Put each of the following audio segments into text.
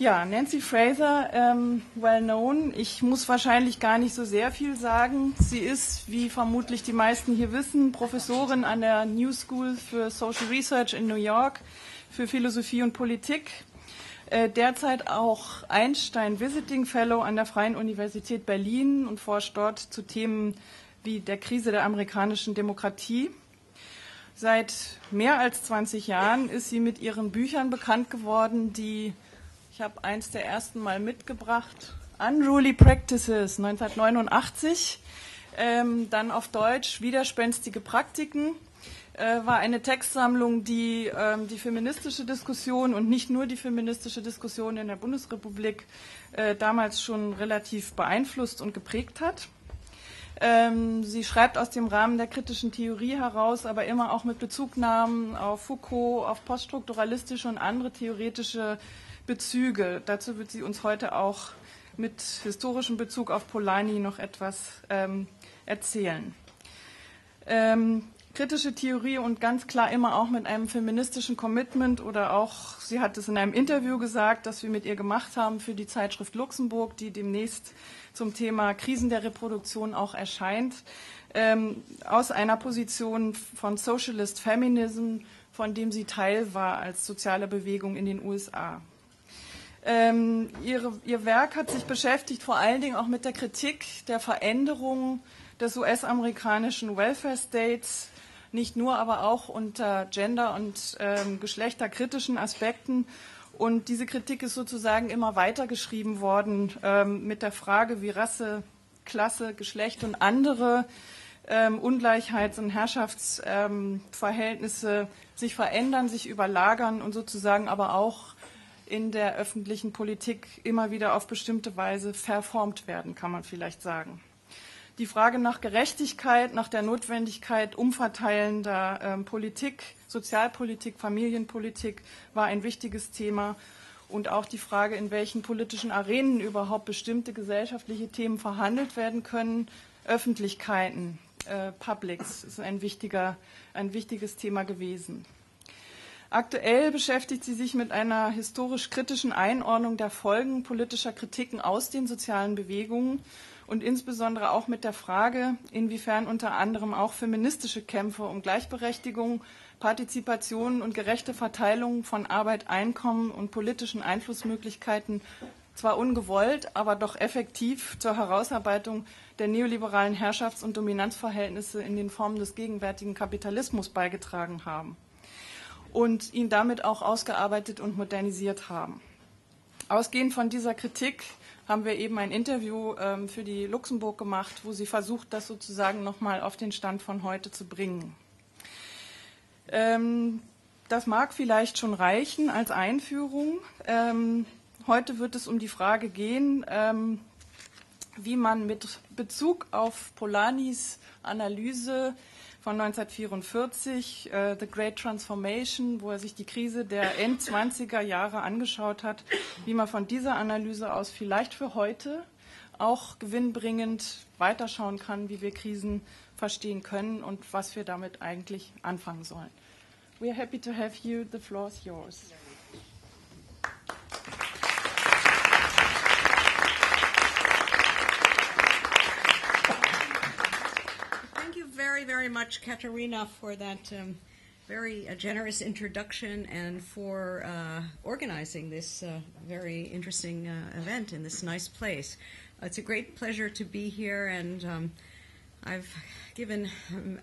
Ja, Nancy Fraser, ähm, well known. Ich muss wahrscheinlich gar nicht so sehr viel sagen. Sie ist, wie vermutlich die meisten hier wissen, Professorin an der New School für Social Research in New York für Philosophie und Politik. Äh, derzeit auch Einstein Visiting Fellow an der Freien Universität Berlin und forscht dort zu Themen wie der Krise der amerikanischen Demokratie. Seit mehr als 20 Jahren ist sie mit ihren Büchern bekannt geworden, die ich habe eins der ersten Mal mitgebracht. Unruly Practices 1989. Ähm, dann auf Deutsch Widerspenstige Praktiken. Äh, war eine Textsammlung, die ähm, die feministische Diskussion und nicht nur die feministische Diskussion in der Bundesrepublik äh, damals schon relativ beeinflusst und geprägt hat. Ähm, sie schreibt aus dem Rahmen der kritischen Theorie heraus, aber immer auch mit Bezugnahmen auf Foucault, auf poststrukturalistische und andere theoretische Bezüge. Dazu wird sie uns heute auch mit historischem Bezug auf Polanyi noch etwas ähm, erzählen. Ähm, kritische Theorie und ganz klar immer auch mit einem feministischen Commitment oder auch, sie hat es in einem Interview gesagt, das wir mit ihr gemacht haben für die Zeitschrift Luxemburg, die demnächst zum Thema Krisen der Reproduktion auch erscheint, ähm, aus einer Position von Socialist Feminism, von dem sie Teil war als soziale Bewegung in den USA. Ähm, ihre, ihr Werk hat sich beschäftigt vor allen Dingen auch mit der Kritik der Veränderung des US-amerikanischen Welfare States, nicht nur, aber auch unter gender- und ähm, geschlechterkritischen Aspekten. Und diese Kritik ist sozusagen immer weitergeschrieben worden ähm, mit der Frage, wie Rasse, Klasse, Geschlecht und andere ähm, Ungleichheits- und Herrschaftsverhältnisse sich verändern, sich überlagern und sozusagen aber auch in der öffentlichen Politik immer wieder auf bestimmte Weise verformt werden, kann man vielleicht sagen. Die Frage nach Gerechtigkeit, nach der Notwendigkeit umverteilender ähm, Politik, Sozialpolitik, Familienpolitik war ein wichtiges Thema. Und auch die Frage, in welchen politischen Arenen überhaupt bestimmte gesellschaftliche Themen verhandelt werden können, Öffentlichkeiten, äh, Publics, ist ein, wichtiger, ein wichtiges Thema gewesen. Aktuell beschäftigt sie sich mit einer historisch kritischen Einordnung der Folgen politischer Kritiken aus den sozialen Bewegungen und insbesondere auch mit der Frage, inwiefern unter anderem auch feministische Kämpfe um Gleichberechtigung, Partizipation und gerechte Verteilung von Arbeit, Einkommen und politischen Einflussmöglichkeiten zwar ungewollt, aber doch effektiv zur Herausarbeitung der neoliberalen Herrschafts- und Dominanzverhältnisse in den Formen des gegenwärtigen Kapitalismus beigetragen haben und ihn damit auch ausgearbeitet und modernisiert haben. Ausgehend von dieser Kritik haben wir eben ein Interview ähm, für die Luxemburg gemacht, wo sie versucht, das sozusagen nochmal auf den Stand von heute zu bringen. Ähm, das mag vielleicht schon reichen als Einführung. Ähm, heute wird es um die Frage gehen, ähm, wie man mit Bezug auf Polanis Analyse von 1944, äh, The Great Transformation, wo er sich die Krise der End-20er Jahre angeschaut hat, wie man von dieser Analyse aus vielleicht für heute auch gewinnbringend weiterschauen kann, wie wir Krisen verstehen können und was wir damit eigentlich anfangen sollen. We are happy to have you. The floor is yours. Very, very much, Katerina, for that um, very uh, generous introduction and for uh, organizing this uh, very interesting uh, event in this nice place. it's a great pleasure to be here, and um, I've given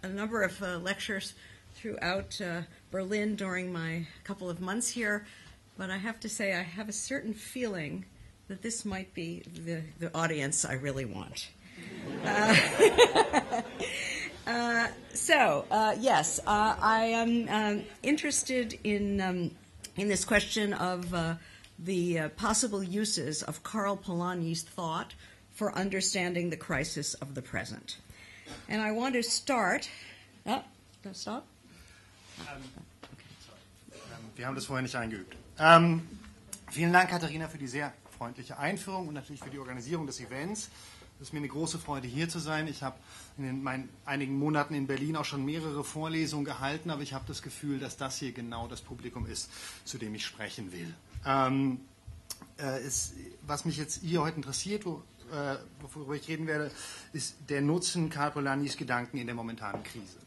a number of uh, lectures throughout uh, Berlin during my couple of months here, but I have to say I have a certain feeling that this might be the, the audience I really want. Uh, so, uh, yes, uh, I am um, interested in, um, in this question of uh, the uh, possible uses of Karl Polanyi's thought for understanding the crisis of the present. And I want to start. Oh, stop? Um, okay. um, wir haben das vorher nicht eingeübt. Um, vielen Dank, Katharina, für die sehr freundliche Einführung und natürlich für die Organisierung des Events. Es ist mir eine große Freude, hier zu sein. Ich habe in den, meinen einigen Monaten in Berlin auch schon mehrere Vorlesungen gehalten, aber ich habe das Gefühl, dass das hier genau das Publikum ist, zu dem ich sprechen will. Ähm, äh, ist, was mich jetzt hier heute interessiert, wo, äh, worüber ich reden werde, ist der Nutzen Karl Polanis Gedanken in der momentanen Krise.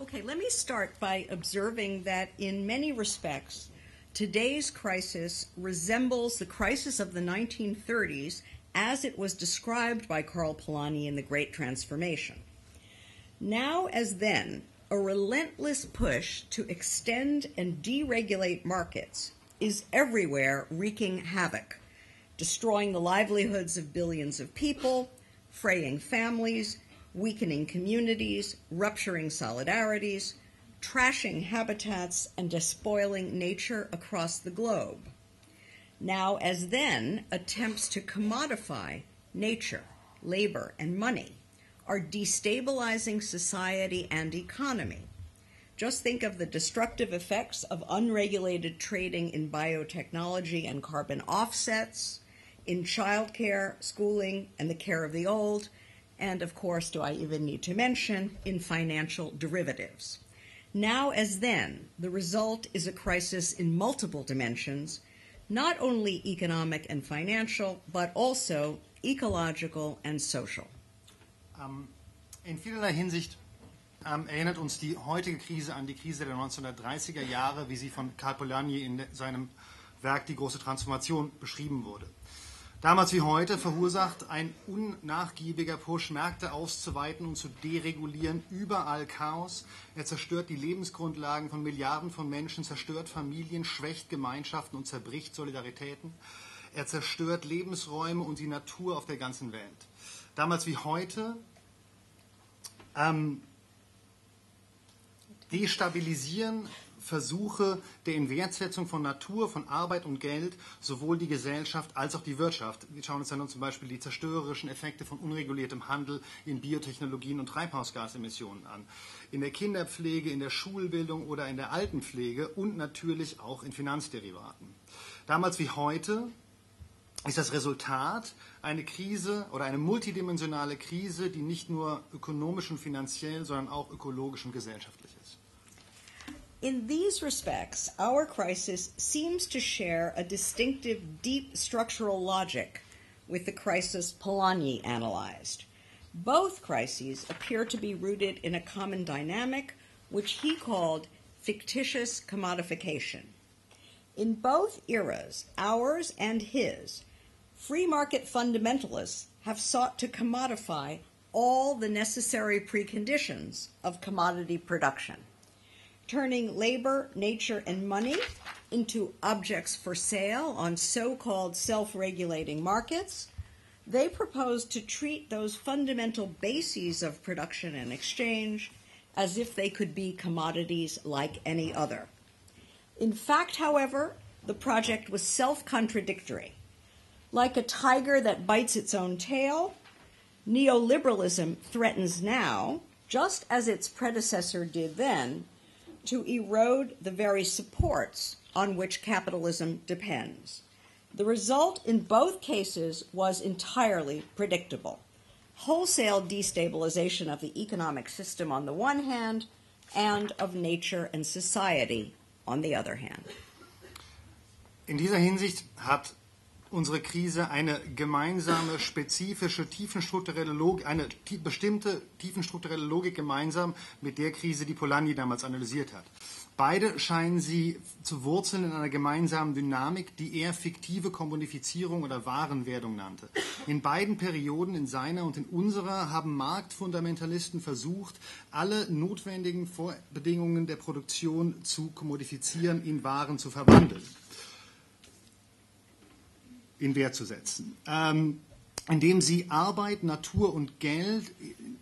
Okay, let me start by observing that in many respects, today's crisis resembles the crisis of the 1930s as it was described by Karl Polanyi in The Great Transformation. Now, as then, a relentless push to extend and deregulate markets is everywhere wreaking havoc, destroying the livelihoods of billions of people, fraying families, weakening communities, rupturing solidarities, trashing habitats, and despoiling nature across the globe. Now, as then, attempts to commodify nature, labor, and money are destabilizing society and economy. Just think of the destructive effects of unregulated trading in biotechnology and carbon offsets, in childcare, schooling, and the care of the old, and of course, do I even need to mention, in financial derivatives. Now, as then, the result is a crisis in multiple dimensions, not only economic and financial, but also ecological and social. Ähm, in vielerlei Hinsicht ähm, erinnert uns die heutige Krise an die Krise der 1930er Jahre, wie sie von Karl Polanyi in seinem Werk Die große Transformation beschrieben wurde. Damals wie heute verursacht ein unnachgiebiger Push, Märkte auszuweiten und zu deregulieren, überall Chaos. Er zerstört die Lebensgrundlagen von Milliarden von Menschen, zerstört Familien, schwächt Gemeinschaften und zerbricht Solidaritäten. Er zerstört Lebensräume und die Natur auf der ganzen Welt. Damals wie heute ähm, destabilisieren Versuche der Inwertsetzung von Natur, von Arbeit und Geld sowohl die Gesellschaft als auch die Wirtschaft. Wir schauen uns dann zum Beispiel die zerstörerischen Effekte von unreguliertem Handel in Biotechnologien und Treibhausgasemissionen an. In der Kinderpflege, in der Schulbildung oder in der Altenpflege und natürlich auch in Finanzderivaten. Damals wie heute ist das Resultat eine Krise oder eine multidimensionale Krise, die nicht nur ökonomisch und finanziell, sondern auch ökologisch und gesellschaftlich ist. In these respects, our crisis seems to share a distinctive deep structural logic with the crisis Polanyi analyzed. Both crises appear to be rooted in a common dynamic, which he called fictitious commodification. In both eras, ours and his, free market fundamentalists have sought to commodify all the necessary preconditions of commodity production turning labor, nature, and money into objects for sale on so called self regulating markets. They propose to treat those fundamental bases of production and exchange as if they could be commodities like any other. In fact, however, the project was self contradictory. Like a tiger that bites its own tail, neoliberalism threatens now, just as its predecessor did then, to erode the very supports on which capitalism depends. The result in both cases was entirely predictable wholesale destabilization of the economic system on the one hand, and of nature and society on the other hand. In dieser Hinsicht hat unsere Krise eine gemeinsame, spezifische, tiefenstrukturelle Logik, eine bestimmte tiefenstrukturelle Logik gemeinsam mit der Krise, die Polanyi damals analysiert hat. Beide scheinen sie zu wurzeln in einer gemeinsamen Dynamik, die er fiktive Kommodifizierung oder Warenwerdung nannte. In beiden Perioden, in seiner und in unserer, haben Marktfundamentalisten versucht, alle notwendigen Bedingungen der Produktion zu kommodifizieren, in Waren zu verwandeln in Wert zu setzen, ähm, indem sie Arbeit, Natur und Geld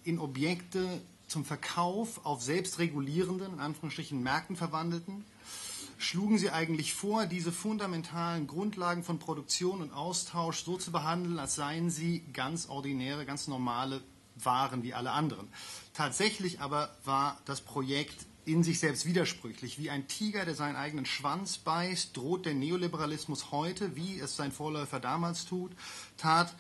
in Objekte zum Verkauf auf selbstregulierenden, in Anführungsstrichen, Märkten verwandelten, schlugen sie eigentlich vor, diese fundamentalen Grundlagen von Produktion und Austausch so zu behandeln, als seien sie ganz ordinäre, ganz normale Waren wie alle anderen. Tatsächlich aber war das Projekt in sich selbst widersprüchlich. Wie ein Tiger, der seinen eigenen Schwanz beißt, droht der Neoliberalismus heute, wie es sein Vorläufer damals tut, tat,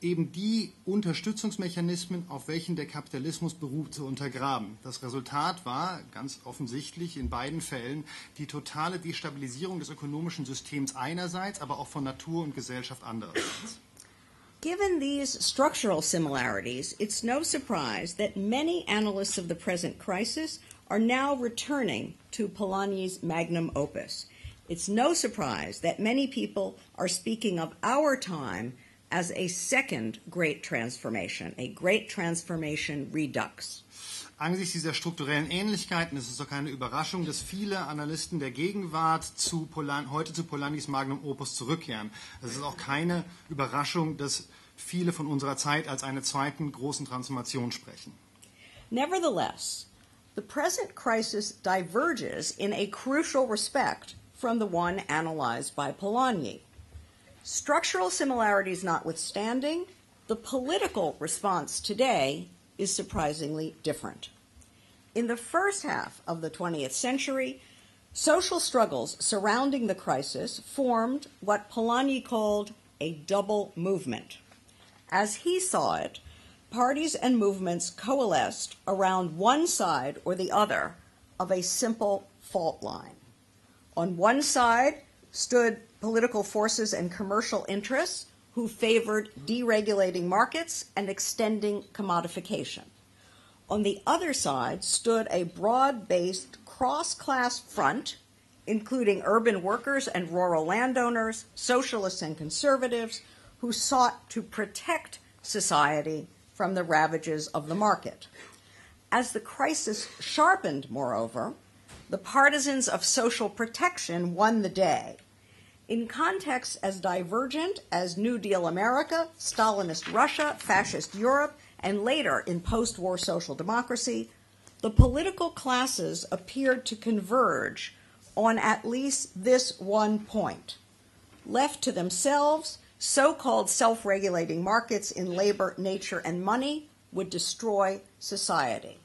eben die Unterstützungsmechanismen, auf welchen der Kapitalismus beruht, zu untergraben. Das Resultat war ganz offensichtlich in beiden Fällen die totale Destabilisierung des ökonomischen Systems einerseits, aber auch von Natur und Gesellschaft andererseits. Given these structural similarities, it's no surprise that many analysts of the present crisis are now returning to Polanyi's magnum opus. It's no surprise that many people are speaking of our time as a second great transformation, a great transformation redux. Angesichts dieser strukturellen Ähnlichkeiten ist es doch keine Überraschung, dass viele Analysten der Gegenwart zu Polan heute zu Polanis Magnum Opus zurückkehren. Es ist auch keine Überraschung, dass viele von unserer Zeit als eine zweiten großen Transformation sprechen. Nevertheless, the present crisis diverges in a crucial respect from the one analyzed by Polanyi. Structural similarities notwithstanding, the political response today is surprisingly different. In the first half of the 20th century, social struggles surrounding the crisis formed what Polanyi called a double movement. As he saw it, parties and movements coalesced around one side or the other of a simple fault line. On one side stood political forces and commercial interests who favored deregulating markets and extending commodification. On the other side stood a broad based cross class front, including urban workers and rural landowners, socialists and conservatives, who sought to protect society from the ravages of the market. As the crisis sharpened, moreover, the partisans of social protection won the day. In contexts as divergent as New Deal America, Stalinist Russia, Fascist Europe, and later in post war social democracy, the political classes appeared to converge on at least this one point. Left to themselves, so called self regulating markets in labor, nature, and money would destroy society.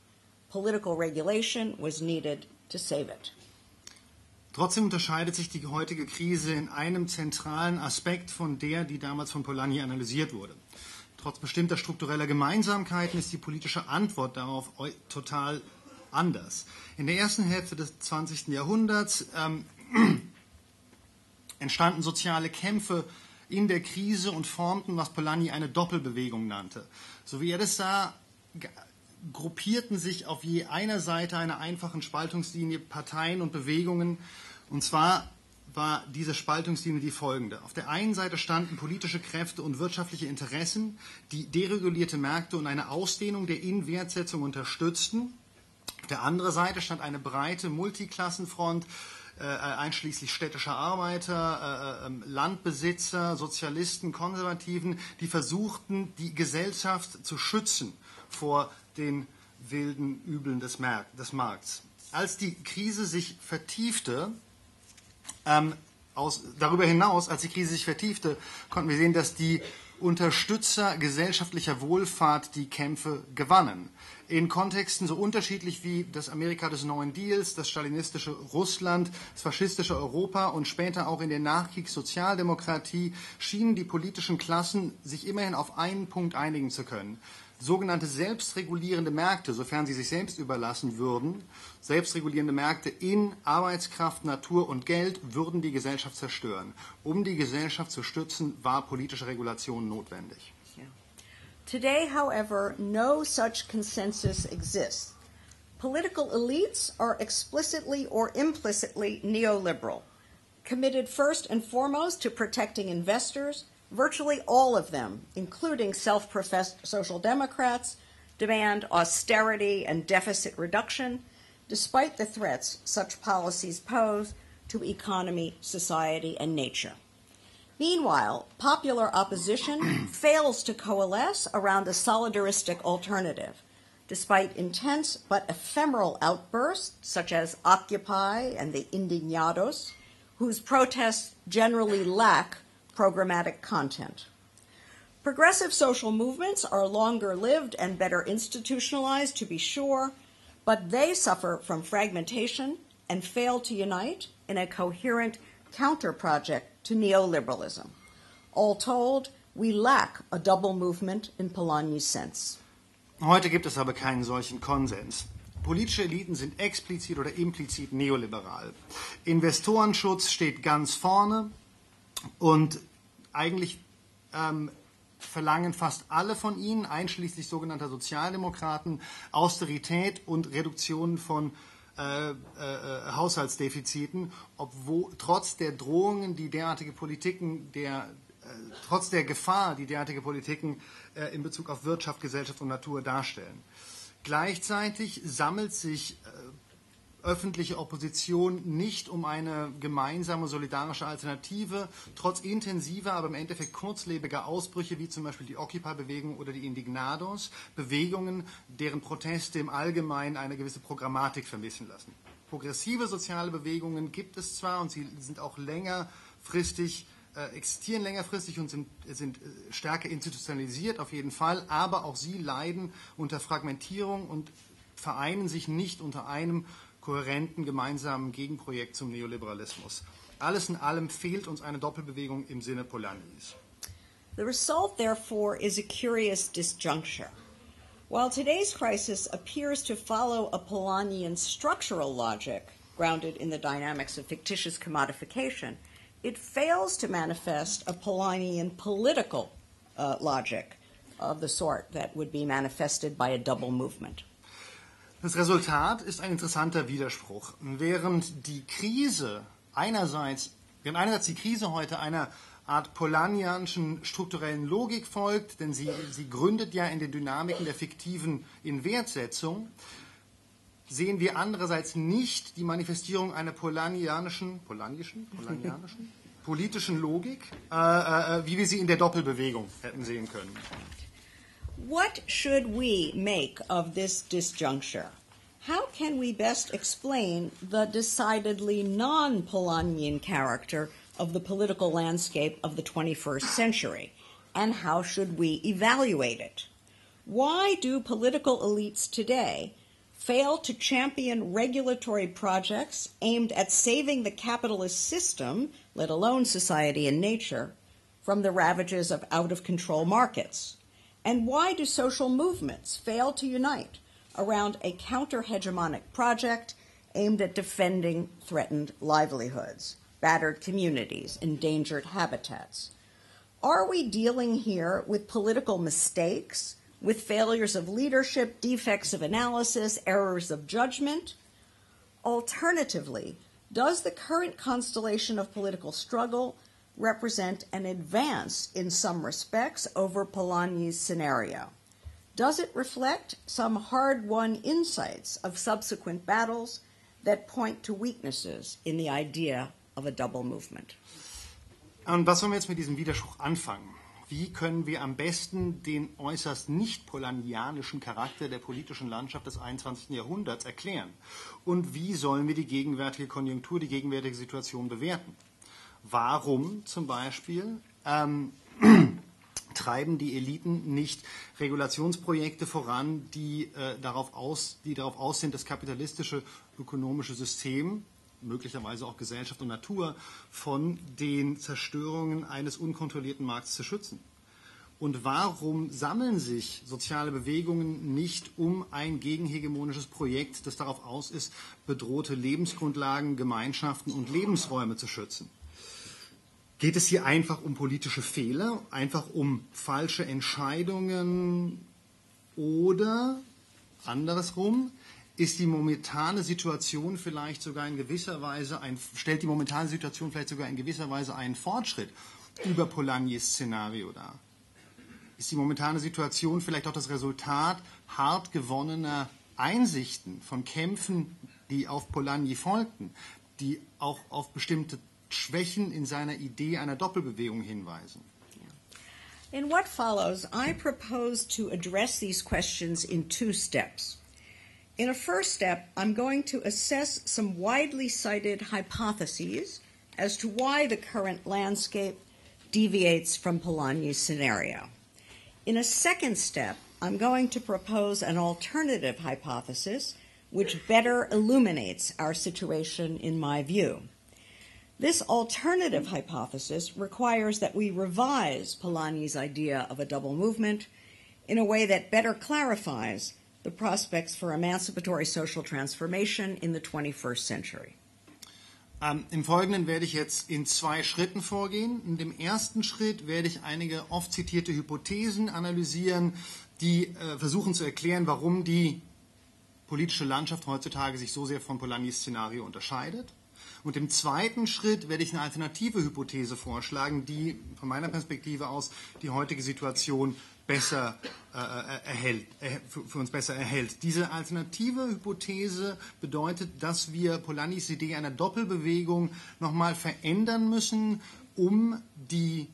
Political regulation was needed to save it. Trotzdem unterscheidet sich die heutige Krise in einem zentralen Aspekt von der, die damals von Polanyi analysiert wurde. Trotz bestimmter struktureller Gemeinsamkeiten ist die politische Antwort darauf total anders. In der ersten Hälfte des 20. Jahrhunderts ähm, entstanden soziale Kämpfe in der Krise und formten, was Polanyi eine Doppelbewegung nannte. So wie er das sah, gruppierten sich auf je einer Seite einer einfachen Spaltungslinie Parteien und Bewegungen. Und zwar war diese Spaltungslinie die folgende. Auf der einen Seite standen politische Kräfte und wirtschaftliche Interessen, die deregulierte Märkte und eine Ausdehnung der Inwertsetzung unterstützten. Auf der anderen Seite stand eine breite Multiklassenfront, einschließlich städtischer Arbeiter, äh, äh, Landbesitzer, Sozialisten, Konservativen, die versuchten, die Gesellschaft zu schützen vor den wilden Übeln des, Mark des Markts. Als die Krise sich vertiefte, ähm, aus, darüber hinaus, als die Krise sich vertiefte, konnten wir sehen, dass die Unterstützer gesellschaftlicher Wohlfahrt die Kämpfe gewannen. In Kontexten so unterschiedlich wie das Amerika des neuen Deals, das stalinistische Russland, das faschistische Europa und später auch in der Nachkriegssozialdemokratie schienen die politischen Klassen sich immerhin auf einen Punkt einigen zu können sogenannte selbstregulierende Märkte, sofern sie sich selbst überlassen würden, selbstregulierende Märkte in Arbeitskraft, Natur und Geld würden die Gesellschaft zerstören. Um die Gesellschaft zu stützen, war politische Regulation notwendig. Today, however, no such consensus exists. Political elites are explicitly or implicitly neoliberal, committed first and foremost to protecting investors Virtually all of them, including self professed social democrats, demand austerity and deficit reduction, despite the threats such policies pose to economy, society, and nature. Meanwhile, popular opposition fails to coalesce around a solidaristic alternative, despite intense but ephemeral outbursts such as Occupy and the Indignados, whose protests generally lack programmatic content. Progressive social movements are longer lived and better institutionalized, to be sure, but they suffer from fragmentation and fail to unite in a coherent counter project to neoliberalism. All told, We lack a double movement in Polanyi's sense. Heute gibt es aber keinen solchen Konsens. Politische Eliten sind explizit oder implizit neoliberal. Investorenschutz steht ganz vorne und eigentlich ähm, verlangen fast alle von ihnen, einschließlich sogenannter Sozialdemokraten, Austerität und Reduktion von äh, äh, Haushaltsdefiziten, obwohl trotz der Drohungen, die derartige Politiken der äh, trotz der Gefahr, die derartige Politiken äh, in Bezug auf Wirtschaft, Gesellschaft und Natur darstellen. Gleichzeitig sammelt sich äh, öffentliche Opposition nicht um eine gemeinsame solidarische Alternative, trotz intensiver, aber im Endeffekt kurzlebiger Ausbrüche, wie zum Beispiel die Occupy-Bewegung oder die Indignados, Bewegungen, deren Proteste im Allgemeinen eine gewisse Programmatik vermissen lassen. Progressive soziale Bewegungen gibt es zwar und sie sind auch längerfristig äh, existieren längerfristig und sind, sind äh, stärker institutionalisiert auf jeden Fall, aber auch sie leiden unter Fragmentierung und vereinen sich nicht unter einem kohärenten gemeinsamen Gegenprojekt zum Neoliberalismus. Alles in allem fehlt uns eine Doppelbewegung im Sinne Polanyi's. The result, therefore, is a curious disjuncture. While today's crisis appears to follow a Polanyian structural logic grounded in the dynamics of fictitious commodification, it fails to manifest a Polanyian political uh, logic of the sort that would be manifested by a double movement. Das Resultat ist ein interessanter Widerspruch. Während die Krise einerseits, während einerseits die Krise heute einer Art Polanyianischen strukturellen Logik folgt, denn sie, sie gründet ja in den Dynamiken der fiktiven Inwertsetzung, sehen wir andererseits nicht die Manifestierung einer polanyianischen, polanischen, polanyianischen politischen Logik, äh, äh, wie wir sie in der Doppelbewegung hätten sehen können. What should we make of this disjuncture? How can we best explain the decidedly non Polanyian character of the political landscape of the 21st century? And how should we evaluate it? Why do political elites today fail to champion regulatory projects aimed at saving the capitalist system, let alone society and nature, from the ravages of out of control markets? And why do social movements fail to unite around a counter hegemonic project aimed at defending threatened livelihoods, battered communities, endangered habitats? Are we dealing here with political mistakes, with failures of leadership, defects of analysis, errors of judgment? Alternatively, does the current constellation of political struggle represent an advance in some respects over Polanyi's scenario? Does it reflect some hard won insights of subsequent battles that point to weaknesses in the idea of a double movement? Und was sollen wir jetzt mit diesem Widerspruch anfangen? Wie können wir am besten den äußerst nicht polanyianischen Charakter der politischen Landschaft des 21. Jahrhunderts erklären? Und wie sollen wir die gegenwärtige Konjunktur, die gegenwärtige Situation bewerten? Warum zum Beispiel ähm, treiben die Eliten nicht Regulationsprojekte voran, die, äh, darauf aus, die darauf aus sind, das kapitalistische ökonomische System möglicherweise auch Gesellschaft und Natur von den Zerstörungen eines unkontrollierten Markts zu schützen? Und warum sammeln sich soziale Bewegungen nicht um ein gegenhegemonisches Projekt, das darauf aus ist, bedrohte Lebensgrundlagen, Gemeinschaften und Lebensräume zu schützen? Geht es hier einfach um politische Fehler, einfach um falsche Entscheidungen oder andersrum, ist die momentane Situation vielleicht sogar in gewisser Weise ein, stellt die momentane Situation vielleicht sogar in gewisser Weise einen Fortschritt über Polanyi's Szenario dar? Ist die momentane Situation vielleicht auch das Resultat hart gewonnener Einsichten von Kämpfen, die auf Polanyi folgten, die auch auf bestimmte Schwächen in seiner Idee einer Doppelbewegung hinweisen? In what follows, I propose to address these questions in two steps. In a first step, I'm going to assess some widely cited hypotheses as to why the current landscape deviates from Polanyi's scenario. In a second step, I'm going to propose an alternative hypothesis which better illuminates our situation in my view. This alternative hypothesis requires that we revise Polanyi's idea of a double movement in a way that better clarifies the prospects for emancipatory social transformation in the 21st century. Ähm, Im Folgenden werde ich jetzt in zwei Schritten vorgehen. In dem ersten Schritt werde ich einige oft zitierte Hypothesen analysieren, die äh, versuchen zu erklären, warum die politische Landschaft heutzutage sich so sehr von Polanyi's Szenario unterscheidet. Und im zweiten Schritt werde ich eine alternative Hypothese vorschlagen, die von meiner Perspektive aus die heutige Situation besser äh, erhält, äh, für, für, uns besser erhält. Diese alternative Hypothese bedeutet, dass wir Polanyi's Idee einer Doppelbewegung nochmal verändern müssen, um die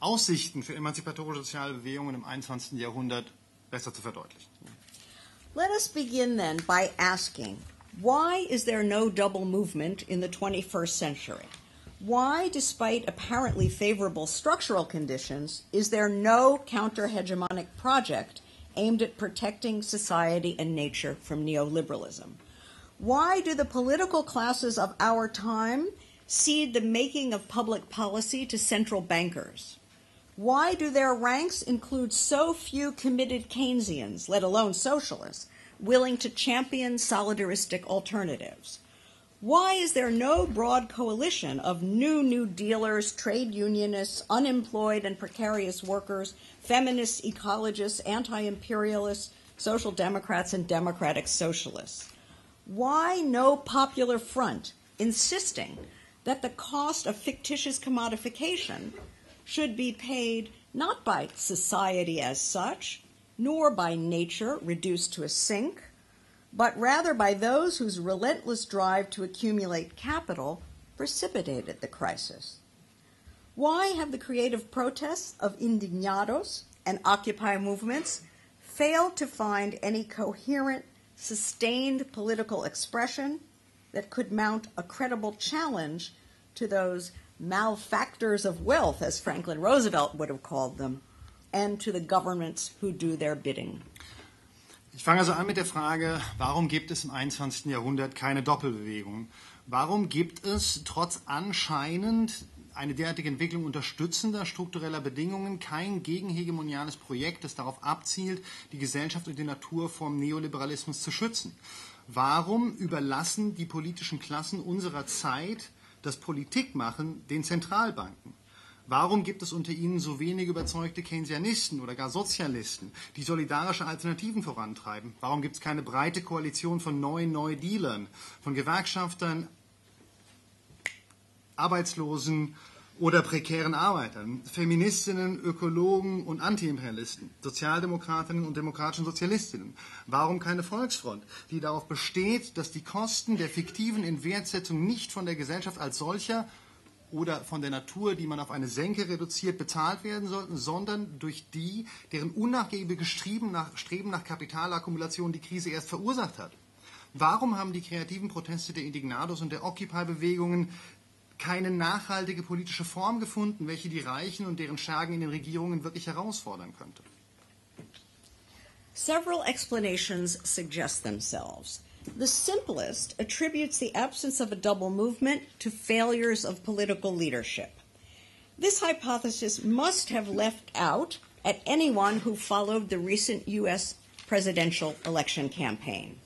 Aussichten für emanzipatorische soziale Bewegungen im 21. Jahrhundert besser zu verdeutlichen. Let us begin then by asking Why is there no double movement in the 21st century? Why, despite apparently favorable structural conditions, is there no counter hegemonic project aimed at protecting society and nature from neoliberalism? Why do the political classes of our time cede the making of public policy to central bankers? Why do their ranks include so few committed Keynesians, let alone socialists, willing to champion solidaristic alternatives? Why is there no broad coalition of new New Dealers, trade unionists, unemployed and precarious workers, feminists, ecologists, anti imperialists, social democrats, and democratic socialists? Why no popular front insisting that the cost of fictitious commodification should be paid not by society as such, nor by nature reduced to a sink, but rather by those whose relentless drive to accumulate capital precipitated the crisis. Why have the creative protests of indignados and Occupy movements failed to find any coherent, sustained political expression that could mount a credible challenge to those malefactors of wealth, as Franklin Roosevelt would have called them, and to the governments who do their bidding. Ich fange also an mit der Frage, warum gibt es im 21. Jahrhundert keine Doppelbewegung? Warum gibt es trotz anscheinend eine derartige Entwicklung unterstützender struktureller Bedingungen kein gegenhegemoniales Projekt, das darauf abzielt, die Gesellschaft und die Natur vom Neoliberalismus zu schützen? Warum überlassen die politischen Klassen unserer Zeit das Politikmachen den Zentralbanken? Warum gibt es unter ihnen so wenige überzeugte Keynesianisten oder gar Sozialisten, die solidarische Alternativen vorantreiben? Warum gibt es keine breite Koalition von neuen Neu-Dealern, von Gewerkschaftern, Arbeitslosen oder prekären Arbeitern, Feministinnen, Ökologen und Antiimperialisten, Sozialdemokratinnen und demokratischen Sozialistinnen? Warum keine Volksfront, die darauf besteht, dass die Kosten der fiktiven Inwertsetzung nicht von der Gesellschaft als solcher oder von der Natur, die man auf eine Senke reduziert, bezahlt werden sollten, sondern durch die, deren unnachgiebiges Streben nach, Streben nach Kapitalakkumulation die Krise erst verursacht hat. Warum haben die kreativen Proteste der Indignados und der Occupy-Bewegungen keine nachhaltige politische Form gefunden, welche die Reichen und deren Schergen in den Regierungen wirklich herausfordern könnte? Several explanations suggest themselves. The simplest attributes the absence of a double movement to failures of political leadership. This hypothesis must have left out at anyone who followed the recent U.S. presidential election campaign.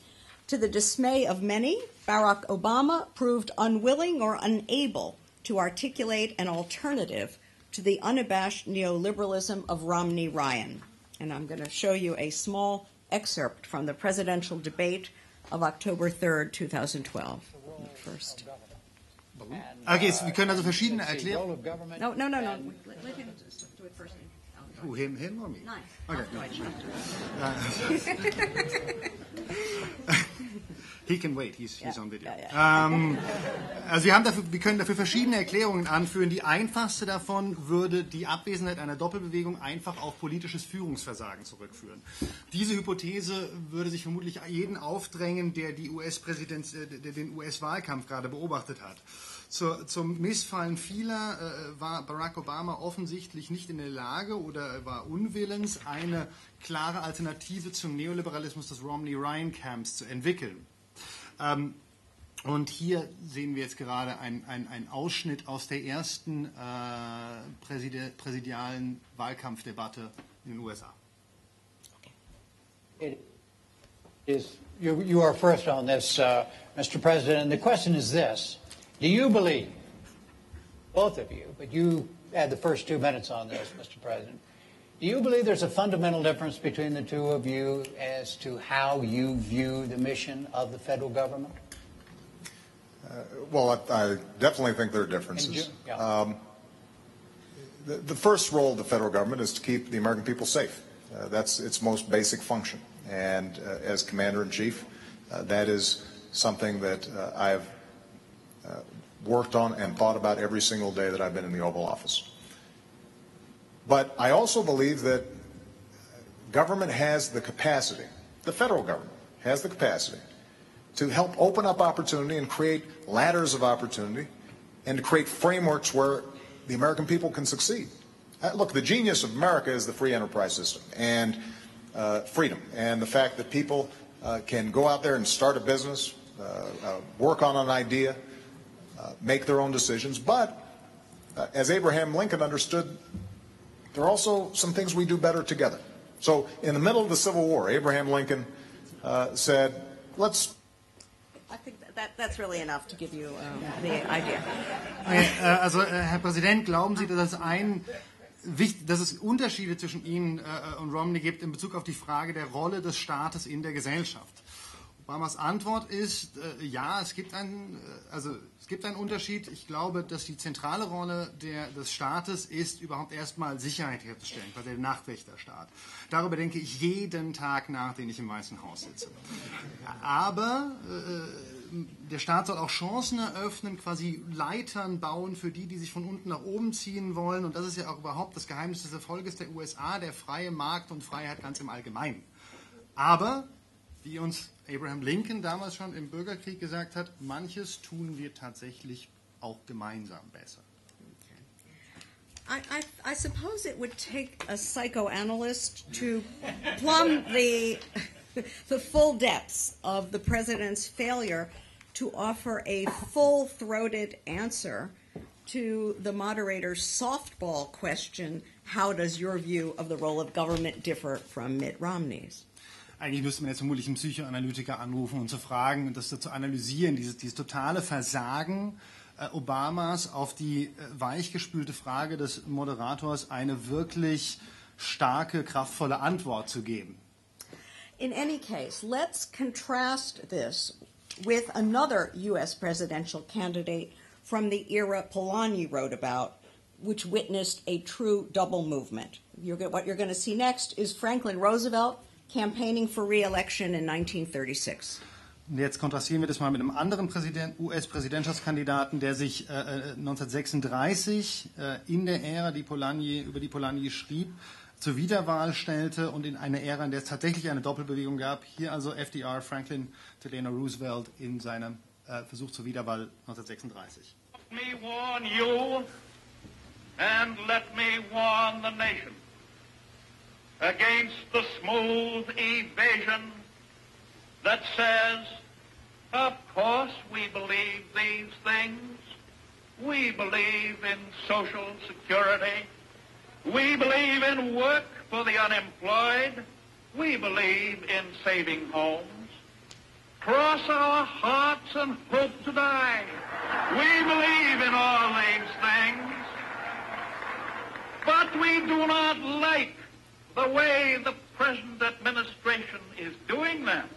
To the dismay of many, Barack Obama proved unwilling or unable to articulate an alternative to the unabashed neoliberalism of Romney Ryan. And I'm going to show you a small excerpt from the presidential debate of October 3rd, 2012. First. Okay, wir können also verschiedene Erklärungen. No, no, no, no. Let, him do it first. Who, him, him or me? Nein. Okay. He can wait, he's, he's Ja, on video. ja. Ähm, also wir, haben dafür, wir können dafür verschiedene Erklärungen anführen. Die einfachste davon würde die Abwesenheit einer Doppelbewegung einfach auf politisches Führungsversagen zurückführen. Diese Hypothese würde sich vermutlich jeden aufdrängen, der, die US äh, der den US-Wahlkampf gerade beobachtet hat. Zur, zum Missfallen vieler äh, war Barack Obama offensichtlich nicht in der Lage oder war unwillens, eine klare Alternative zum Neoliberalismus des Romney-Ryan-Camps zu entwickeln. Ähm, Und hier sehen wir jetzt gerade einen ein Ausschnitt aus der ersten äh, Präsid präsidialen Wahlkampfdebatte in den USA. Is, you, you are first on this, uh, Mr. President. And the question is this Do you believe, both of you, but you had the first two minutes on this, Mr. President, do you believe there's a fundamental difference between the two of you as to how you view the mission of the federal government? Uh, well, I, I, definitely think there are differences. Yeah. Um, the, the, first role of the federal government is to keep the American people safe. Uh, that's its most basic function. And uh, as commander in chief, uh, that is something that uh, I've uh, worked on and thought about every single day that I've been in the Oval Office. But I also believe that government has the capacity, the federal government has the capacity to help open up opportunity and create ladders of opportunity and to create frameworks where the American people can succeed. Uh, look, the genius of America is the free enterprise system and uh, freedom and the fact that people uh, can go out there and start a business, uh, uh, work on an idea, uh, make their own decisions. But as Abraham Lincoln understood, there are also some things we do better together. So in the middle of the Civil War, Abraham Lincoln said, let's I think that, that's really enough to give you um, the idea. Also, Herr Präsident, glauben Sie, dass es ein dass es Unterschiede zwischen Ihnen äh, und Romney gibt in Bezug auf die Frage der Rolle des Staates in der Gesellschaft. Obamas Antwort ist, äh, ja, es gibt, einen, äh, also, es gibt einen Unterschied. Ich glaube, dass die zentrale Rolle der, des Staates ist, überhaupt erstmal Sicherheit herzustellen, quasi der Nachtwächterstaat. Darüber denke ich jeden Tag nach, den ich im Weißen Haus sitze. Aber äh, der Staat soll auch Chancen eröffnen, quasi Leitern bauen für die, die sich von unten nach oben ziehen wollen. Und das ist ja auch überhaupt das Geheimnis des Erfolges der USA, der freie Markt und Freiheit ganz im Allgemeinen. Aber, wie uns Abraham Lincoln damals schon im Bürgerkrieg gesagt hat, manches tun wir tatsächlich auch gemeinsam besser. I, I, I, suppose it would take a psychoanalyst to plumb the, the full depths of the president's failure to offer a full throated answer to the moderator's softball question How does your view of the role of government differ from Mitt Romney's? Eigentlich müsste man jetzt vermutlich einen Psychoanalytiker anrufen und zu fragen und das zu analysieren, dieses, dieses totale Versagen äh, Obamas auf die äh, weichgespülte Frage des Moderators eine wirklich starke, kraftvolle Antwort zu geben. In any case, let's contrast this with another U.S. presidential candidate from the era Polanyi wrote about, which witnessed a true double movement. You're, what you're going to see next is Franklin Roosevelt campaigning for re-election in 1936. Und jetzt kontrastieren wir das mal mit einem anderen US-Präsidentschaftskandidaten, der sich äh, 1936 äh, in der Ära, die Polanyi, über die Polanyi schrieb, zur Wiederwahl stellte und in eine Ära, in der es tatsächlich eine Doppelbewegung gab. Hier also FDR, Franklin Delano Roosevelt in seinem äh, Versuch zur Wiederwahl 1936. Let me warn you and let me warn the nation. Against the smooth evasion that says, of course we believe these things. We believe in social security. We believe in work for the unemployed. We believe in saving homes. Cross our hearts and hope to die. We believe in all these things. But we do not like the way the present administration is doing them.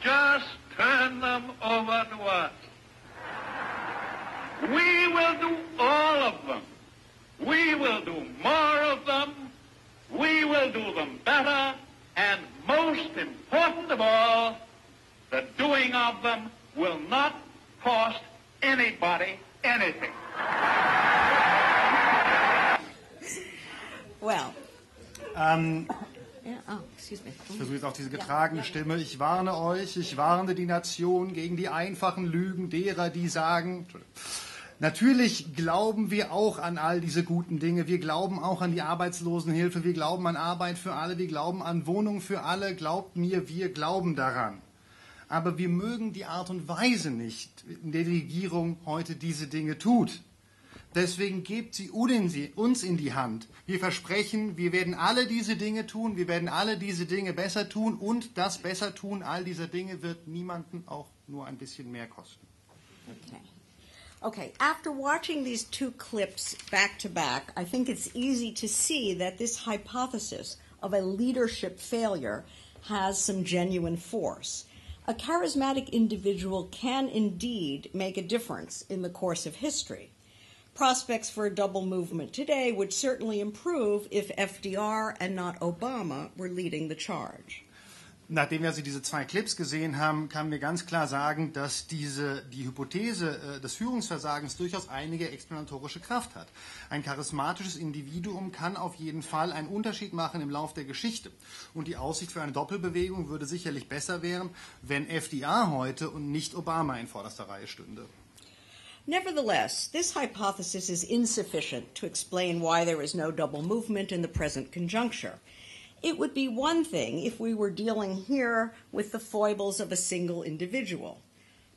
Just turn them over to us. We will do all of them. We will do more of them. We will do them better. And most important of all, the doing of them will not cost anybody anything. Well, Ähm, me. ich versuche jetzt auch diese getragene Stimme. Ich warne euch, ich warne die Nation gegen die einfachen Lügen derer, die sagen. Natürlich glauben wir auch an all diese guten Dinge. Wir glauben auch an die Arbeitslosenhilfe. Wir glauben an Arbeit für alle. Wir glauben an Wohnung für alle. Glaubt mir, wir glauben daran. Aber wir mögen die Art und Weise nicht, in der die Regierung heute diese Dinge tut. Deswegen gebt sie uns in die Hand. Wir versprechen, wir werden alle diese Dinge tun, wir werden alle diese Dinge besser tun und das besser tun all dieser Dinge wird niemanden auch nur ein bisschen mehr kosten. Okay. Okay, after watching these two clips back to back, I think it's easy to see that this hypothesis of a leadership failure has some genuine force. A charismatic individual can indeed make a difference in the course of history prospects for a double movement today would certainly improve if FDR and not Obama were leading the charge. Nachdem wir also diese zwei Clips gesehen haben, kann wir ganz klar sagen, dass diese, die Hypothese äh, des Führungsversagens durchaus einige explanatorische Kraft hat. Ein charismatisches Individuum kann auf jeden Fall einen Unterschied machen im Lauf der Geschichte. Und die Aussicht für eine Doppelbewegung würde sicherlich besser werden, wenn FDR heute und nicht Obama in vorderster Reihe stünde. Nevertheless, this hypothesis is insufficient to explain why there is no double movement in the present conjuncture. It would be one thing if we were dealing here with the foibles of a single individual.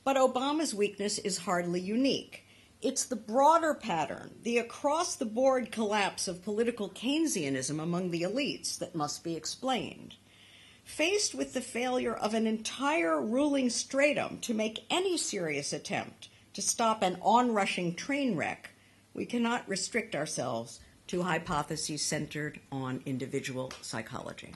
But Obama's weakness is hardly unique. It's the broader pattern, the across the board collapse of political Keynesianism among the elites that must be explained. Faced with the failure of an entire ruling stratum to make any serious attempt to stop an onrushing train wreck, we cannot restrict ourselves to hypotheses centered on individual psychology.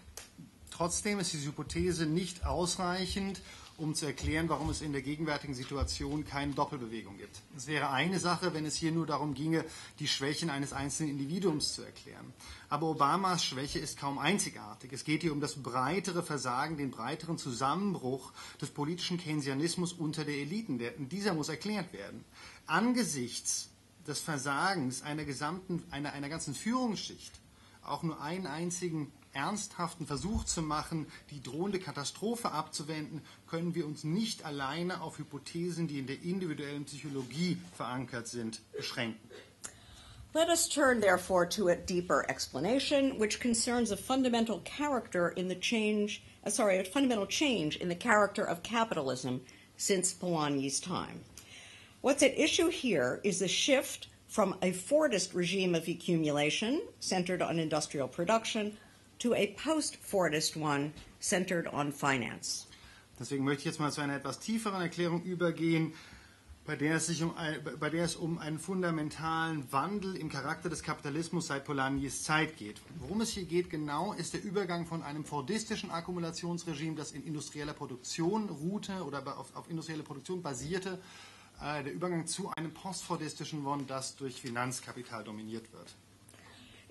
Trotzdem ist diese Hypothese nicht ausreichend, um zu erklären, warum es in der gegenwärtigen Situation keine Doppelbewegung gibt. Es wäre eine Sache, wenn es hier nur darum ginge, die Schwächen eines einzelnen Individuums zu erklären. Aber Obamas Schwäche ist kaum einzigartig. Es geht hier um das breitere Versagen, den breiteren Zusammenbruch des politischen Keynesianismus unter der Eliten. Dieser muss erklärt werden. Angesichts des Versagens einer gesamten, einer, einer ganzen Führungsschicht auch nur einen einzigen ernsthaften Versuch zu machen, die drohende Katastrophe abzuwenden, können wir uns nicht alleine auf Hypothesen, die in der individuellen Psychologie verankert sind, beschränken. Let us turn, therefore, to a deeper explanation, which concerns a fundamental character in the change, uh, sorry, a fundamental change in the character of capitalism since Polanyi's time. What's at issue here is the shift from a Fordist regime of accumulation centered on industrial production to a post-Fordist one centered on finance. Deswegen möchte ich jetzt mal zu einer etwas tieferen Erklärung übergehen, bei der, es sich um, bei der es um einen fundamentalen Wandel im Charakter des Kapitalismus seit Polanyi's Zeit geht. Worum es hier geht genau, ist der Übergang von einem fordistischen Akkumulationsregime, das in industrieller Produktion ruhte oder auf, auf industrieller Produktion basierte, äh, der Übergang zu einem postfordistischen One, das durch Finanzkapital dominiert wird.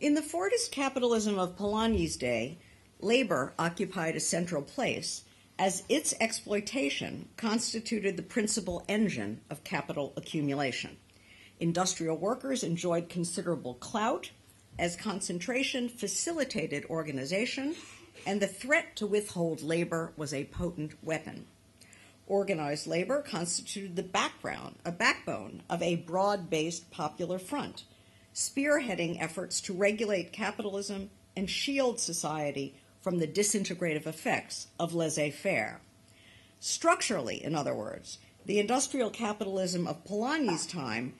In the Fordist capitalism of Polanyi's day, labor occupied a central place as its exploitation constituted the principal engine of capital accumulation. Industrial workers enjoyed considerable clout as concentration facilitated organization, and the threat to withhold labor was a potent weapon. Organized labor constituted the background, a backbone of a broad-based popular front spearheading efforts to regulate capitalism and shield society from the disintegrative effects of laissez faire. Structurally, in other words, the industrial capitalism of Polanyi's time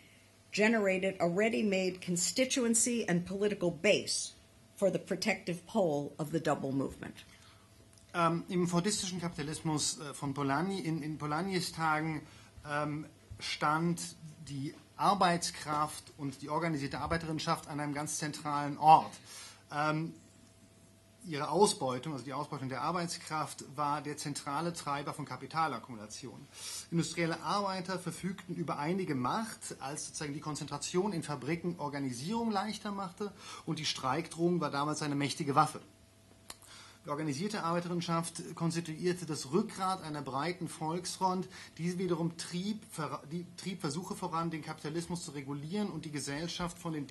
generated a ready made constituency and political base for the protective pole of the double movement. Ähm, Im fordistischen Kapitalismus äh, von Polanyi, in, in Polanyi's Tagen ähm, stand die Arbeitskraft und die organisierte Arbeiterinnenschaft an einem ganz zentralen Ort. Ähm, ihre Ausbeutung, also die Ausbeutung der Arbeitskraft, war der zentrale Treiber von Kapitalakkumulation. Industrielle Arbeiter verfügten über einige Macht, als sozusagen die Konzentration in Fabriken Organisierung leichter machte und die Streikdrohung war damals eine mächtige Waffe. Die organisierte Arbeiterinnenschaft konstituierte das Rückgrat einer breiten Volksfront. Diese wiederum trieb, die, trieb Versuche voran, den Kapitalismus zu regulieren und die Gesellschaft von den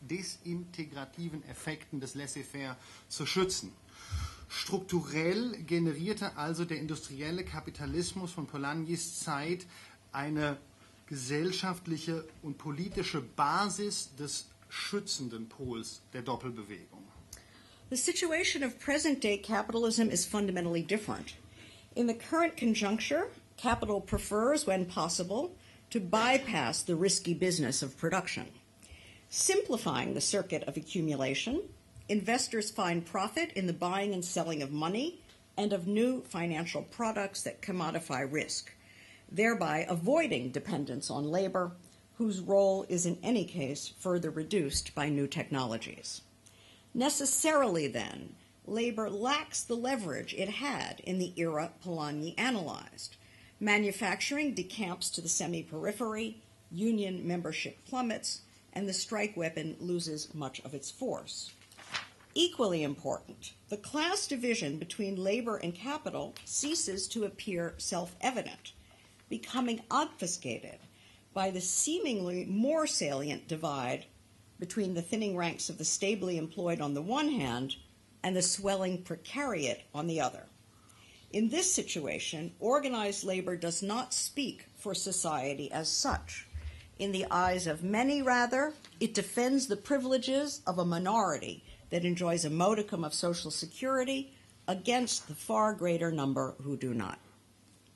desintegrativen Effekten des Laissez-faire zu schützen. Strukturell generierte also der industrielle Kapitalismus von Polanyi's Zeit eine gesellschaftliche und politische Basis des schützenden Pols der Doppelbewegung. The situation of present day capitalism is fundamentally different. In the current conjuncture, capital prefers, when possible, to bypass the risky business of production. Simplifying the circuit of accumulation, investors find profit in the buying and selling of money and of new financial products that commodify risk, thereby avoiding dependence on labor, whose role is in any case further reduced by new technologies. Necessarily, then, labor lacks the leverage it had in the era Polanyi analyzed. Manufacturing decamps to the semi periphery, union membership plummets, and the strike weapon loses much of its force. Equally important, the class division between labor and capital ceases to appear self evident, becoming obfuscated by the seemingly more salient divide between the thinning ranks of the stably employed on the one hand and the swelling precariat on the other. In this situation, organized labor does not speak for society as such. In the eyes of many, rather, it defends the privileges of a minority that enjoys a modicum of social security against the far greater number who do not.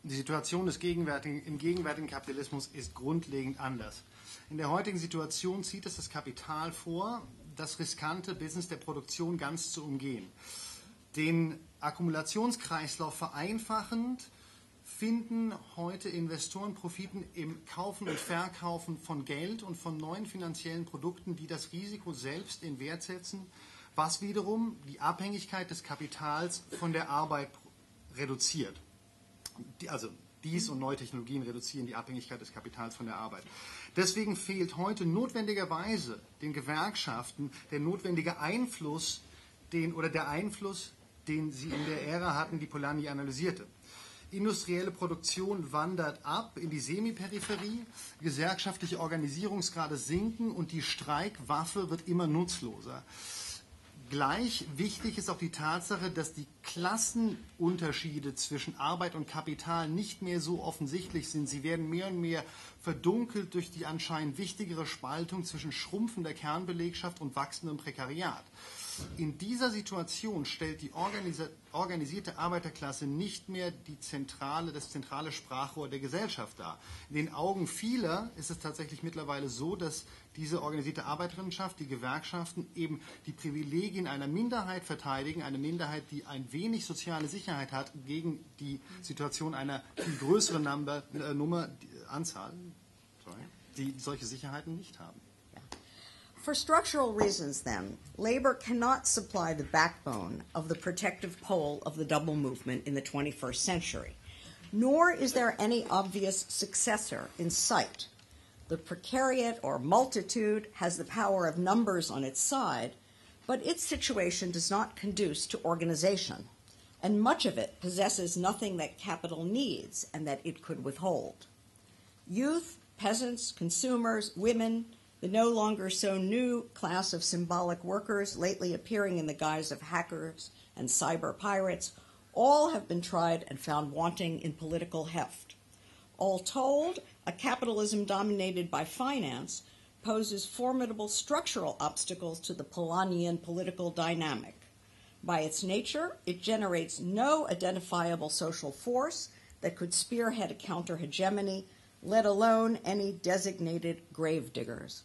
Die Situation des gegenwärtigen, im gegenwärtigen Kapitalismus ist grundlegend anders. In der heutigen Situation zieht es das Kapital vor, das riskante Business der Produktion ganz zu umgehen. Den Akkumulationskreislauf vereinfachend finden heute Investoren Profiten im Kaufen und Verkaufen von Geld und von neuen finanziellen Produkten, die das Risiko selbst in Wert setzen, was wiederum die Abhängigkeit des Kapitals von der Arbeit reduziert. Also dies und neue Technologien reduzieren die Abhängigkeit des Kapitals von der Arbeit. Deswegen fehlt heute notwendigerweise den Gewerkschaften der notwendige Einfluss, den, oder der Einfluss, den sie in der Ära hatten, die Polanyi analysierte. Industrielle Produktion wandert ab in die Semiperipherie, gesellschaftliche Organisierungsgrade sinken und die Streikwaffe wird immer nutzloser. Gleich wichtig ist auch die Tatsache, dass die Klassenunterschiede zwischen Arbeit und Kapital nicht mehr so offensichtlich sind. Sie werden mehr und mehr verdunkelt durch die anscheinend wichtigere Spaltung zwischen schrumpfender Kernbelegschaft und wachsendem Prekariat. In dieser Situation stellt die organisierte Arbeiterklasse nicht mehr die zentrale, das zentrale Sprachrohr der Gesellschaft dar. In den Augen vieler ist es tatsächlich mittlerweile so, dass diese organisierte Arbeiterinnenschaft, die Gewerkschaften eben die Privilegien einer Minderheit verteidigen, eine Minderheit, die ein wenig soziale Sicherheit hat, gegen die Situation einer viel größeren Number, äh, Nummer, die, Anzahl, sorry, die solche Sicherheiten nicht haben. For structural reasons, then, labor cannot supply the backbone of the protective pole of the double movement in the 21st century, nor is there any obvious successor in sight. The precariat or multitude has the power of numbers on its side, but its situation does not conduce to organization, and much of it possesses nothing that capital needs and that it could withhold. Youth, peasants, consumers, women, the no longer so new class of symbolic workers, lately appearing in the guise of hackers and cyber pirates, all have been tried and found wanting in political heft. All told, a capitalism dominated by finance poses formidable structural obstacles to the Polanyian political dynamic. By its nature, it generates no identifiable social force that could spearhead a counter hegemony, let alone any designated gravediggers.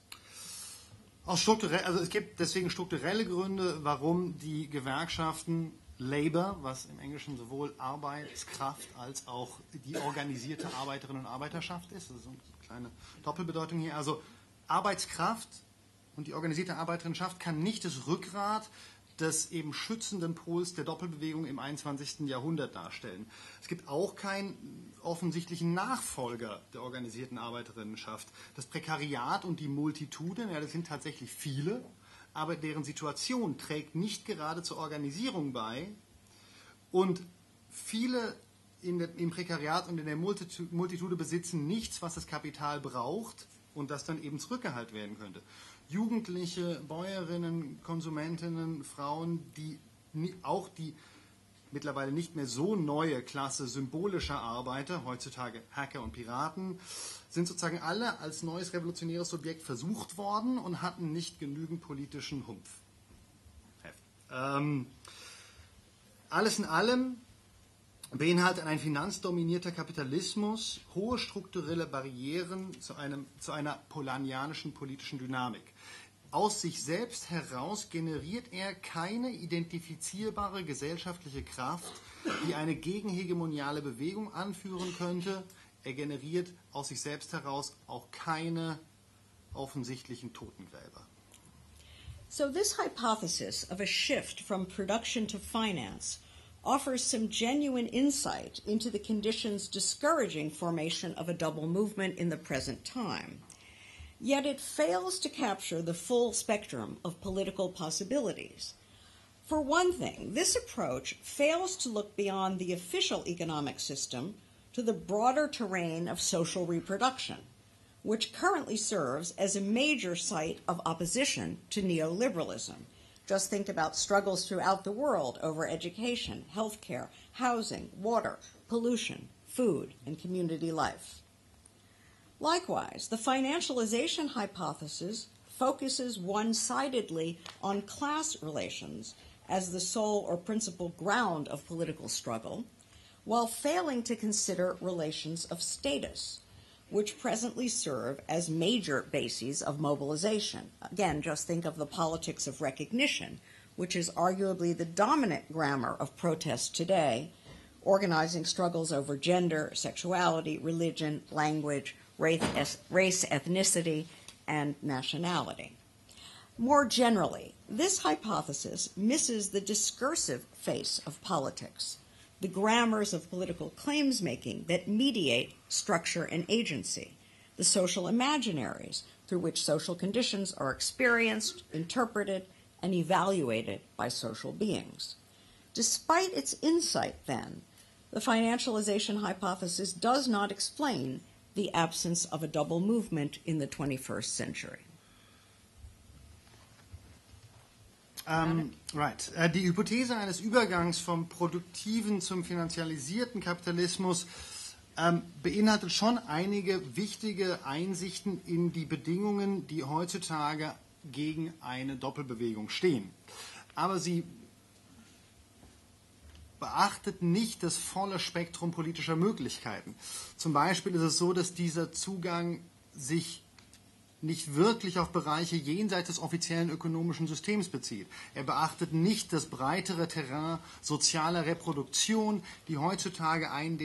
Aus strukturell, also es gibt deswegen strukturelle Gründe, warum die Gewerkschaften Labor, was im Englischen sowohl Arbeitskraft als auch die organisierte Arbeiterinnen und Arbeiterschaft ist. Das ist eine kleine Doppelbedeutung hier. Also Arbeitskraft und die organisierte Arbeiterinnenschaft kann nicht das Rückgrat des eben schützenden Pols der Doppelbewegung im 21. Jahrhundert darstellen. Es gibt auch keinen offensichtlichen Nachfolger der organisierten Arbeiterinnenschaft. Das Prekariat und die Multitude, ja, das sind tatsächlich viele, aber deren Situation trägt nicht gerade zur Organisierung bei. Und viele der, im Prekariat und in der Multitude besitzen nichts, was das Kapital braucht und das dann eben zurückgehalten werden könnte. Jugendliche Bäuerinnen, Konsumentinnen, Frauen, die auch die mittlerweile nicht mehr so neue Klasse symbolischer Arbeiter, heutzutage Hacker und Piraten, sind sozusagen alle als neues revolutionäres Subjekt versucht worden und hatten nicht genügend politischen Humpf. Ähm, alles in allem beinhaltet ein finanzdominierter Kapitalismus hohe strukturelle Barrieren zu, einem, zu einer polanianischen politischen Dynamik. Aus sich selbst heraus generiert er keine identifizierbare gesellschaftliche Kraft, die eine gegenhegemoniale Bewegung anführen könnte. Er generiert aus sich selbst heraus auch keine offensichtlichen Totengräber. So, this hypothesis of a shift from production to finance offers some genuine insight into the conditions discouraging formation of a double movement in the present time. Yet it fails to capture the full spectrum of political possibilities. For one thing, this approach fails to look beyond the official economic system to the broader terrain of social reproduction, which currently serves as a major site of opposition to neoliberalism. Just think about struggles throughout the world over education, healthcare, housing, water, pollution, food, and community life. Likewise, the financialization hypothesis focuses one sidedly on class relations as the sole or principal ground of political struggle, while failing to consider relations of status, which presently serve as major bases of mobilization. Again, just think of the politics of recognition, which is arguably the dominant grammar of protest today, organizing struggles over gender, sexuality, religion, language, race, race ethnicity, and nationality. More generally, this hypothesis misses the discursive face of politics, the grammars of political claims making that mediate structure and agency, the social imaginaries through which social conditions are experienced, interpreted, and evaluated by social beings. Despite its insight, then, the financialization hypothesis does not explain the absence of a double movement in the 21st century. Ähm, right. Äh, die Hypothese eines Übergangs vom produktiven zum finanzialisierten Kapitalismus ähm, beinhaltet schon einige wichtige Einsichten in die Bedingungen, die heutzutage gegen eine Doppelbewegung stehen. Aber sie beachtet nicht das volle Spektrum politischer Möglichkeiten. Zum Beispiel ist es so, dass dieser Zugang sich nicht wirklich auf Bereiche jenseits des offiziellen ökonomischen Systems bezieht. Er beachtet nicht das breitere Terrain sozialer Reproduktion, die heutzutage einen,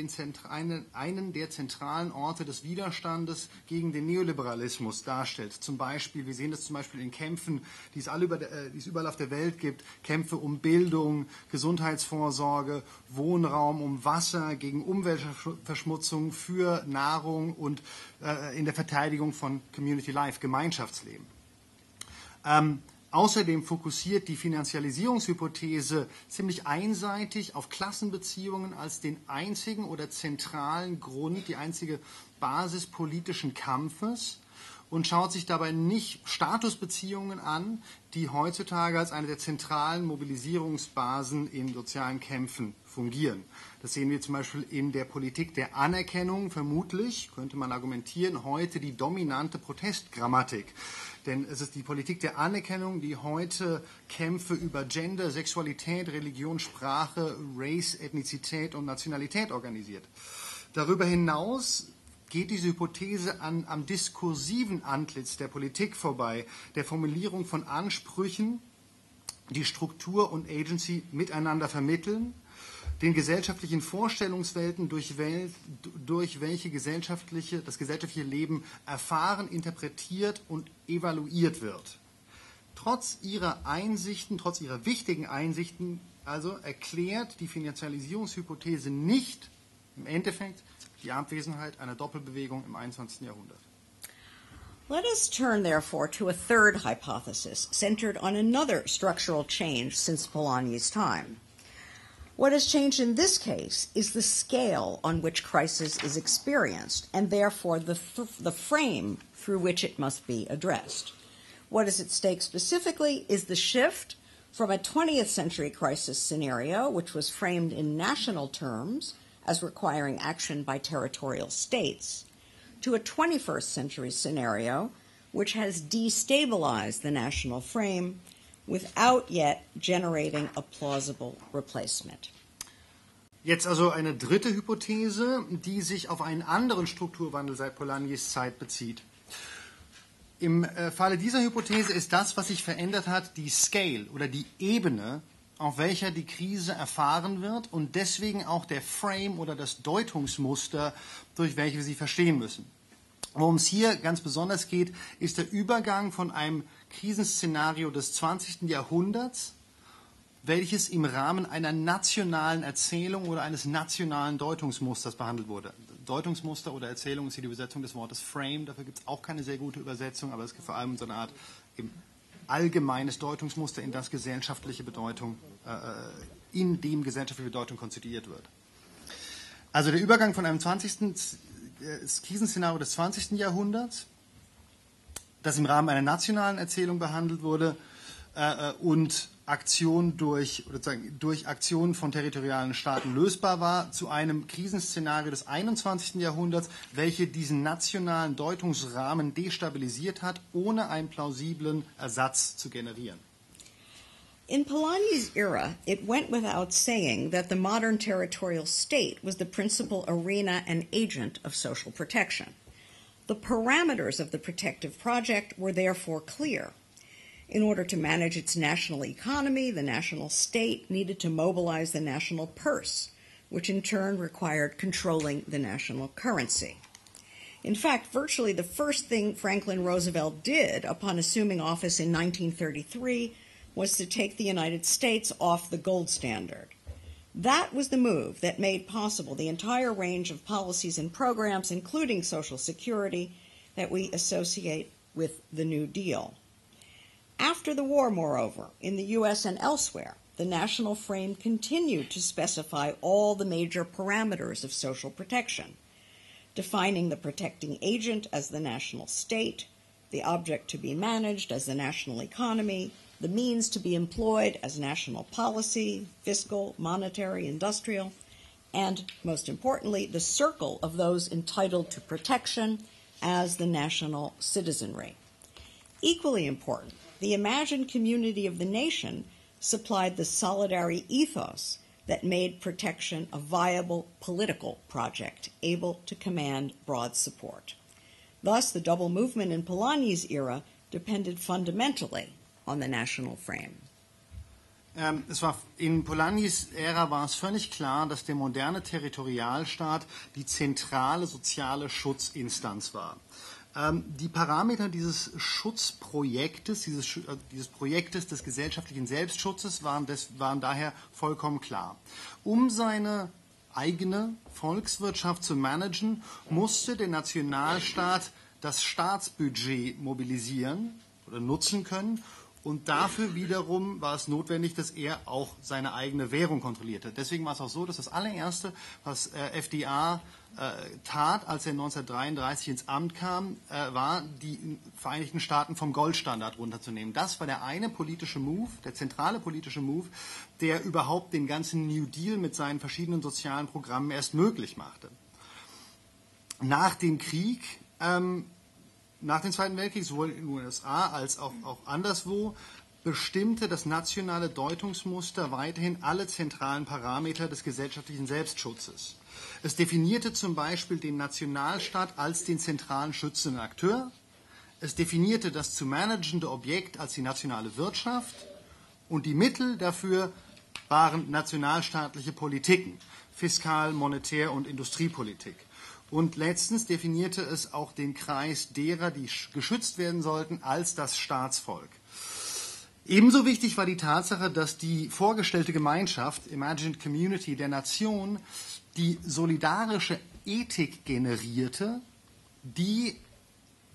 einen, einen der zentralen Orte des Widerstandes gegen den Neoliberalismus darstellt. Zum Beispiel, wir sehen das zum Beispiel in Kämpfen, die es, alle über, äh, die es überall auf der Welt gibt, Kämpfe um Bildung, Gesundheitsvorsorge, Wohnraum, um Wasser, gegen Umweltverschmutzung, für Nahrung und äh, in der Verteidigung von Community Life, Gemeinschaftsleben. Ähm, außerdem fokussiert die Finanzialisierungshypothese ziemlich einseitig auf Klassenbeziehungen als den einzigen oder zentralen Grund, die einzige Basis politischen Kampfes und schaut sich dabei nicht Statusbeziehungen an, die heutzutage als eine der zentralen Mobilisierungsbasen in sozialen Kämpfen fungieren. Das sehen wir zum Beispiel in der Politik der Anerkennung, vermutlich, könnte man argumentieren, heute die dominante Protestgrammatik. Denn es ist die Politik der Anerkennung, die heute Kämpfe über Gender, Sexualität, Religion, Sprache, Race, Ethnizität und Nationalität organisiert. Darüber hinaus geht diese Hypothese an, am diskursiven Antlitz der Politik vorbei, der Formulierung von Ansprüchen, die Struktur und Agency miteinander vermitteln, den gesellschaftlichen Vorstellungswelten, durch, wel, durch welche gesellschaftliche, das gesellschaftliche Leben erfahren, interpretiert und evaluiert wird. Trotz ihrer Einsichten, trotz ihrer wichtigen Einsichten, also erklärt die Finanzialisierungshypothese nicht im Endeffekt die Abwesenheit einer Doppelbewegung im 21. Jahrhundert. Let us turn, therefore, to a third hypothesis centered on another structural change since Polanyi's time. What has changed in this case is the scale on which crisis is experienced, and therefore the, th- the frame through which it must be addressed. What is at stake specifically is the shift from a 20th century crisis scenario, which was framed in national terms as requiring action by territorial states, to a 21st century scenario, which has destabilized the national frame without yet generating a plausible replacement. Jetzt also eine dritte Hypothese, die sich auf einen anderen Strukturwandel seit Polanyi's Zeit bezieht. Im äh, Falle dieser Hypothese ist das, was sich verändert hat, die Scale oder die Ebene, auf welcher die Krise erfahren wird und deswegen auch der Frame oder das Deutungsmuster, durch welche wir sie verstehen müssen. Worum es hier ganz besonders geht, ist der Übergang von einem Krisenszenario des 20. Jahrhunderts, welches im Rahmen einer nationalen Erzählung oder eines nationalen Deutungsmusters behandelt wurde. Deutungsmuster oder Erzählung ist hier die Übersetzung des Wortes Frame. Dafür gibt es auch keine sehr gute Übersetzung, aber es geht vor allem um so eine Art allgemeines Deutungsmuster, in das gesellschaftliche Bedeutung, äh, in dem gesellschaftliche Bedeutung konstituiert wird. Also der Übergang von einem 20. Äh, Krisenszenario des 20. Jahrhunderts, das im Rahmen einer nationalen Erzählung behandelt wurde, äh, äh und Aktion durch, durch Aktionen von territorialen Staaten lösbar war, zu einem Krisenszenario des 21. Jahrhunderts, welche diesen nationalen Deutungsrahmen destabilisiert hat, ohne einen plausiblen Ersatz zu generieren. In Polanyi's era, it went without saying that the modern territorial state was the principal arena and agent of social protection. The parameters of the protective project were therefore clear. In order to manage its national economy, the national state needed to mobilize the national purse, which in turn required controlling the national currency. In fact, virtually the first thing Franklin Roosevelt did upon assuming office in 1933 was to take the United States off the gold standard. That was the move that made possible the entire range of policies and programs, including Social Security, that we associate with the New Deal. After the war, moreover, in the U.S. and elsewhere, the national frame continued to specify all the major parameters of social protection, defining the protecting agent as the national state, the object to be managed as the national economy, the means to be employed as national policy, fiscal, monetary, industrial, and most importantly, the circle of those entitled to protection as the national citizenry. Equally important, the imagined community of the nation supplied the solidary ethos that made protection a viable political project able to command broad support. Thus, the double movement in Polanyi's era depended fundamentally on the national frame. Ähm, es war in Polanyi's Ära war es völlig klar, dass der moderne Territorialstaat die zentrale soziale Schutzinstanz war. Ähm, die Parameter dieses Schutzprojektes, dieses, äh, dieses Projektes des gesellschaftlichen Selbstschutzes waren, des, waren daher vollkommen klar. Um seine eigene Volkswirtschaft zu managen, musste der Nationalstaat das Staatsbudget mobilisieren oder nutzen können und dafür wiederum war es notwendig, dass er auch seine eigene Währung kontrollierte. Deswegen war es auch so, dass das allererste, was äh, FDA äh, tat, als er 1933 ins Amt kam, äh, war, die Vereinigten Staaten vom Goldstandard runterzunehmen. Das war der eine politische Move, der zentrale politische Move, der überhaupt den ganzen New Deal mit seinen verschiedenen sozialen Programmen erst möglich machte. Nach dem Krieg ähm, nach dem Zweiten Weltkrieg, sowohl in den USA als auch, auch anderswo, bestimmte das nationale Deutungsmuster weiterhin alle zentralen Parameter des gesellschaftlichen Selbstschutzes. Es definierte zum Beispiel den Nationalstaat als den zentralen schützenden Akteur. Es definierte das zu managende Objekt als die nationale Wirtschaft. Und die Mittel dafür waren nationalstaatliche Politiken, Fiskal-, Monetär- und Industriepolitik. Und letztens definierte es auch den Kreis derer, die geschützt werden sollten, als das Staatsvolk. Ebenso wichtig war die Tatsache, dass die vorgestellte Gemeinschaft, Imagined Community der Nation, die solidarische Ethik generierte, die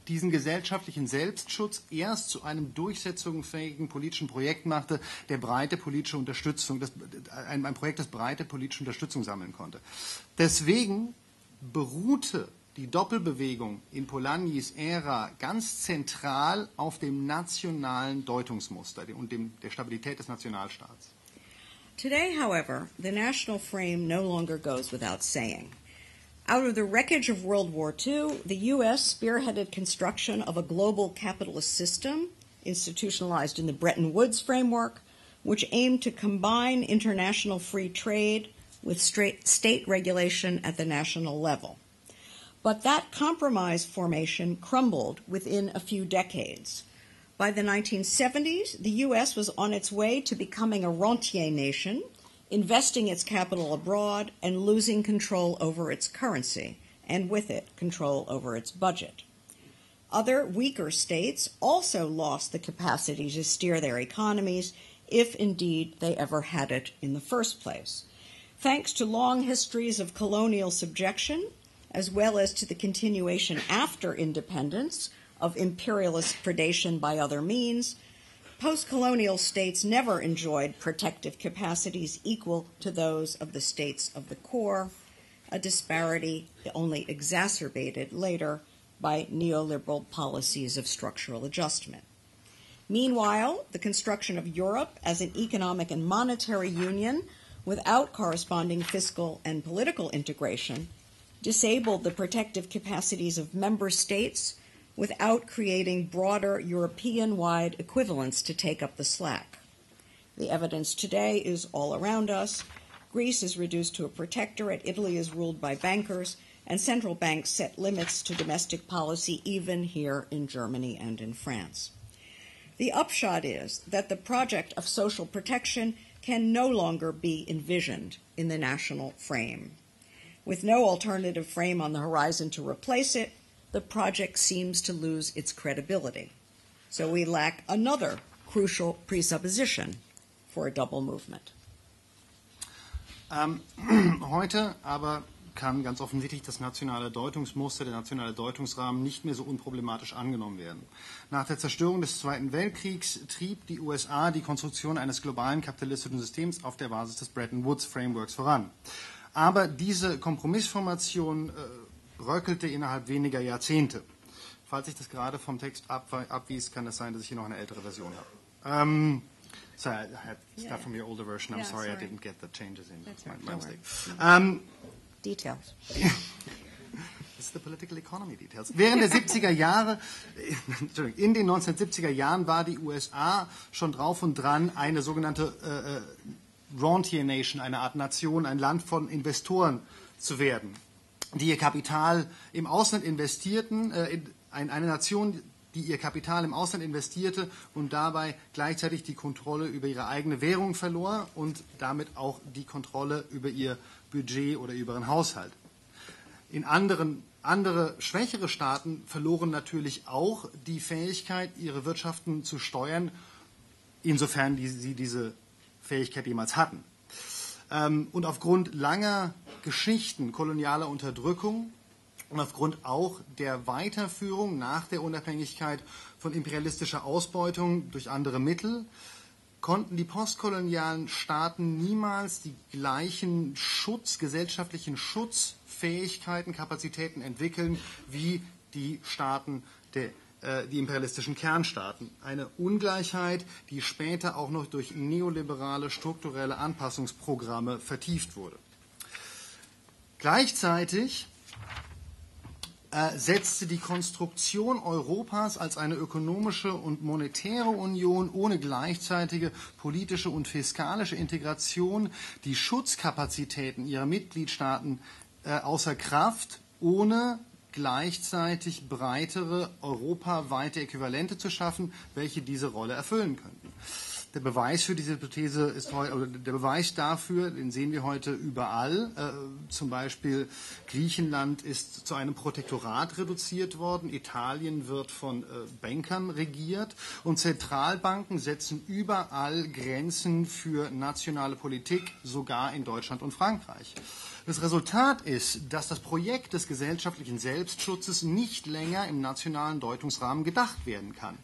diesen gesellschaftlichen Selbstschutz erst zu einem durchsetzungsfähigen politischen Projekt machte, der breite politische Unterstützung, das, ein, ein Projekt, das breite politische Unterstützung sammeln konnte. Deswegen beruhte die Doppelbewegung in Polanyi's Ära ganz zentral auf dem nationalen Deutungsmuster und dem, der Stabilität des Nationalstaats. Today, however, the national frame no longer goes without saying. Out of the wreckage of World War II, the U.S. spearheaded construction of a global capitalist system institutionalized in the Bretton Woods framework, which aimed to combine international free trade with state regulation at the national level. But that compromise formation crumbled within a few decades. By the 1970s, the U.S. was on its way to becoming a rentier nation, investing its capital abroad and losing control over its currency, and with it, control over its budget. Other weaker states also lost the capacity to steer their economies, if indeed they ever had it in the first place. Thanks to long histories of colonial subjection, as well as to the continuation after independence of imperialist predation by other means, post colonial states never enjoyed protective capacities equal to those of the states of the core, a disparity only exacerbated later by neoliberal policies of structural adjustment. Meanwhile, the construction of Europe as an economic and monetary union without corresponding fiscal and political integration disabled the protective capacities of member states without creating broader European wide equivalents to take up the slack. The evidence today is all around us. Greece is reduced to a protectorate, Italy is ruled by bankers, and central banks set limits to domestic policy even here in Germany and in France. The upshot is that the project of social protection can no longer be envisioned in the national frame. With no alternative frame on the horizon to replace it, the project seems to lose its credibility. So we lack another crucial presupposition for a double movement. Ähm, heute aber kann ganz offensichtlich das nationale Deutungsmuster, der nationale Deutungsrahmen nicht mehr so unproblematisch angenommen werden. Nach der Zerstörung des Zweiten Weltkriegs trieb die USA die Konstruktion eines globalen kapitalistischen Systems auf der Basis des Bretton Woods Frameworks voran. Aber diese Kompromissformation äh, bröckelte innerhalb weniger Jahrzehnte. Falls ich das gerade vom Text ab, abwies, kann es sein, dass ich hier noch eine ältere Version habe. Um, sorry, I had stuff Yeah. from your older version. I'm Yeah, sorry, sorry. I didn't get the changes in. That's my, my mistake. Um, Details. It's the political economy details. Während der 70er Jahre, in den 1970er Jahren war die USA schon drauf und dran, eine sogenannte äh, äh, Rentier Nation, eine Art Nation, ein Land von Investoren zu werden, die ihr Kapital im Ausland investierten, äh, in, ein, eine Nation, die ihr Kapital im Ausland investierte und dabei gleichzeitig die Kontrolle über ihre eigene Währung verlor und damit auch die Kontrolle über ihr Budget oder über ihren Haushalt. In anderen, andere schwächere Staaten verloren natürlich auch die Fähigkeit, ihre Wirtschaften zu steuern, insofern die, sie diese Fähigkeit jemals hatten. Ähm, und aufgrund langer Geschichten kolonialer Unterdrückung und aufgrund auch der Weiterführung nach der Unabhängigkeit von imperialistischer Ausbeutung durch andere Mittel konnten die postkolonialen Staaten niemals die gleichen Schutz, gesellschaftlichen Schutzfähigkeiten, Kapazitäten entwickeln wie die Staaten der äh, die imperialistischen Kernstaaten. Eine Ungleichheit, die später auch noch durch neoliberale strukturelle Anpassungsprogramme vertieft wurde. Gleichzeitig setzte die Konstruktion Europas als eine ökonomische und monetäre Union ohne gleichzeitige politische und fiskalische Integration die Schutzkapazitäten ihrer Mitgliedstaaten äh, außer Kraft, ohne gleichzeitig breitere europaweite Äquivalente zu schaffen, welche diese Rolle erfüllen könnten. Der Beweis für diese Hypothese ist heute, oder der Beweis dafür, den sehen wir heute überall. Äh, zum Beispiel Griechenland ist zu einem Protektorat reduziert worden. Italien wird von äh, Bankern regiert. Und Zentralbanken setzen überall Grenzen für nationale Politik, sogar in Deutschland und Frankreich. Das Resultat ist, dass das Projekt des gesellschaftlichen Selbstschutzes nicht länger im nationalen Deutungsrahmen gedacht werden kann.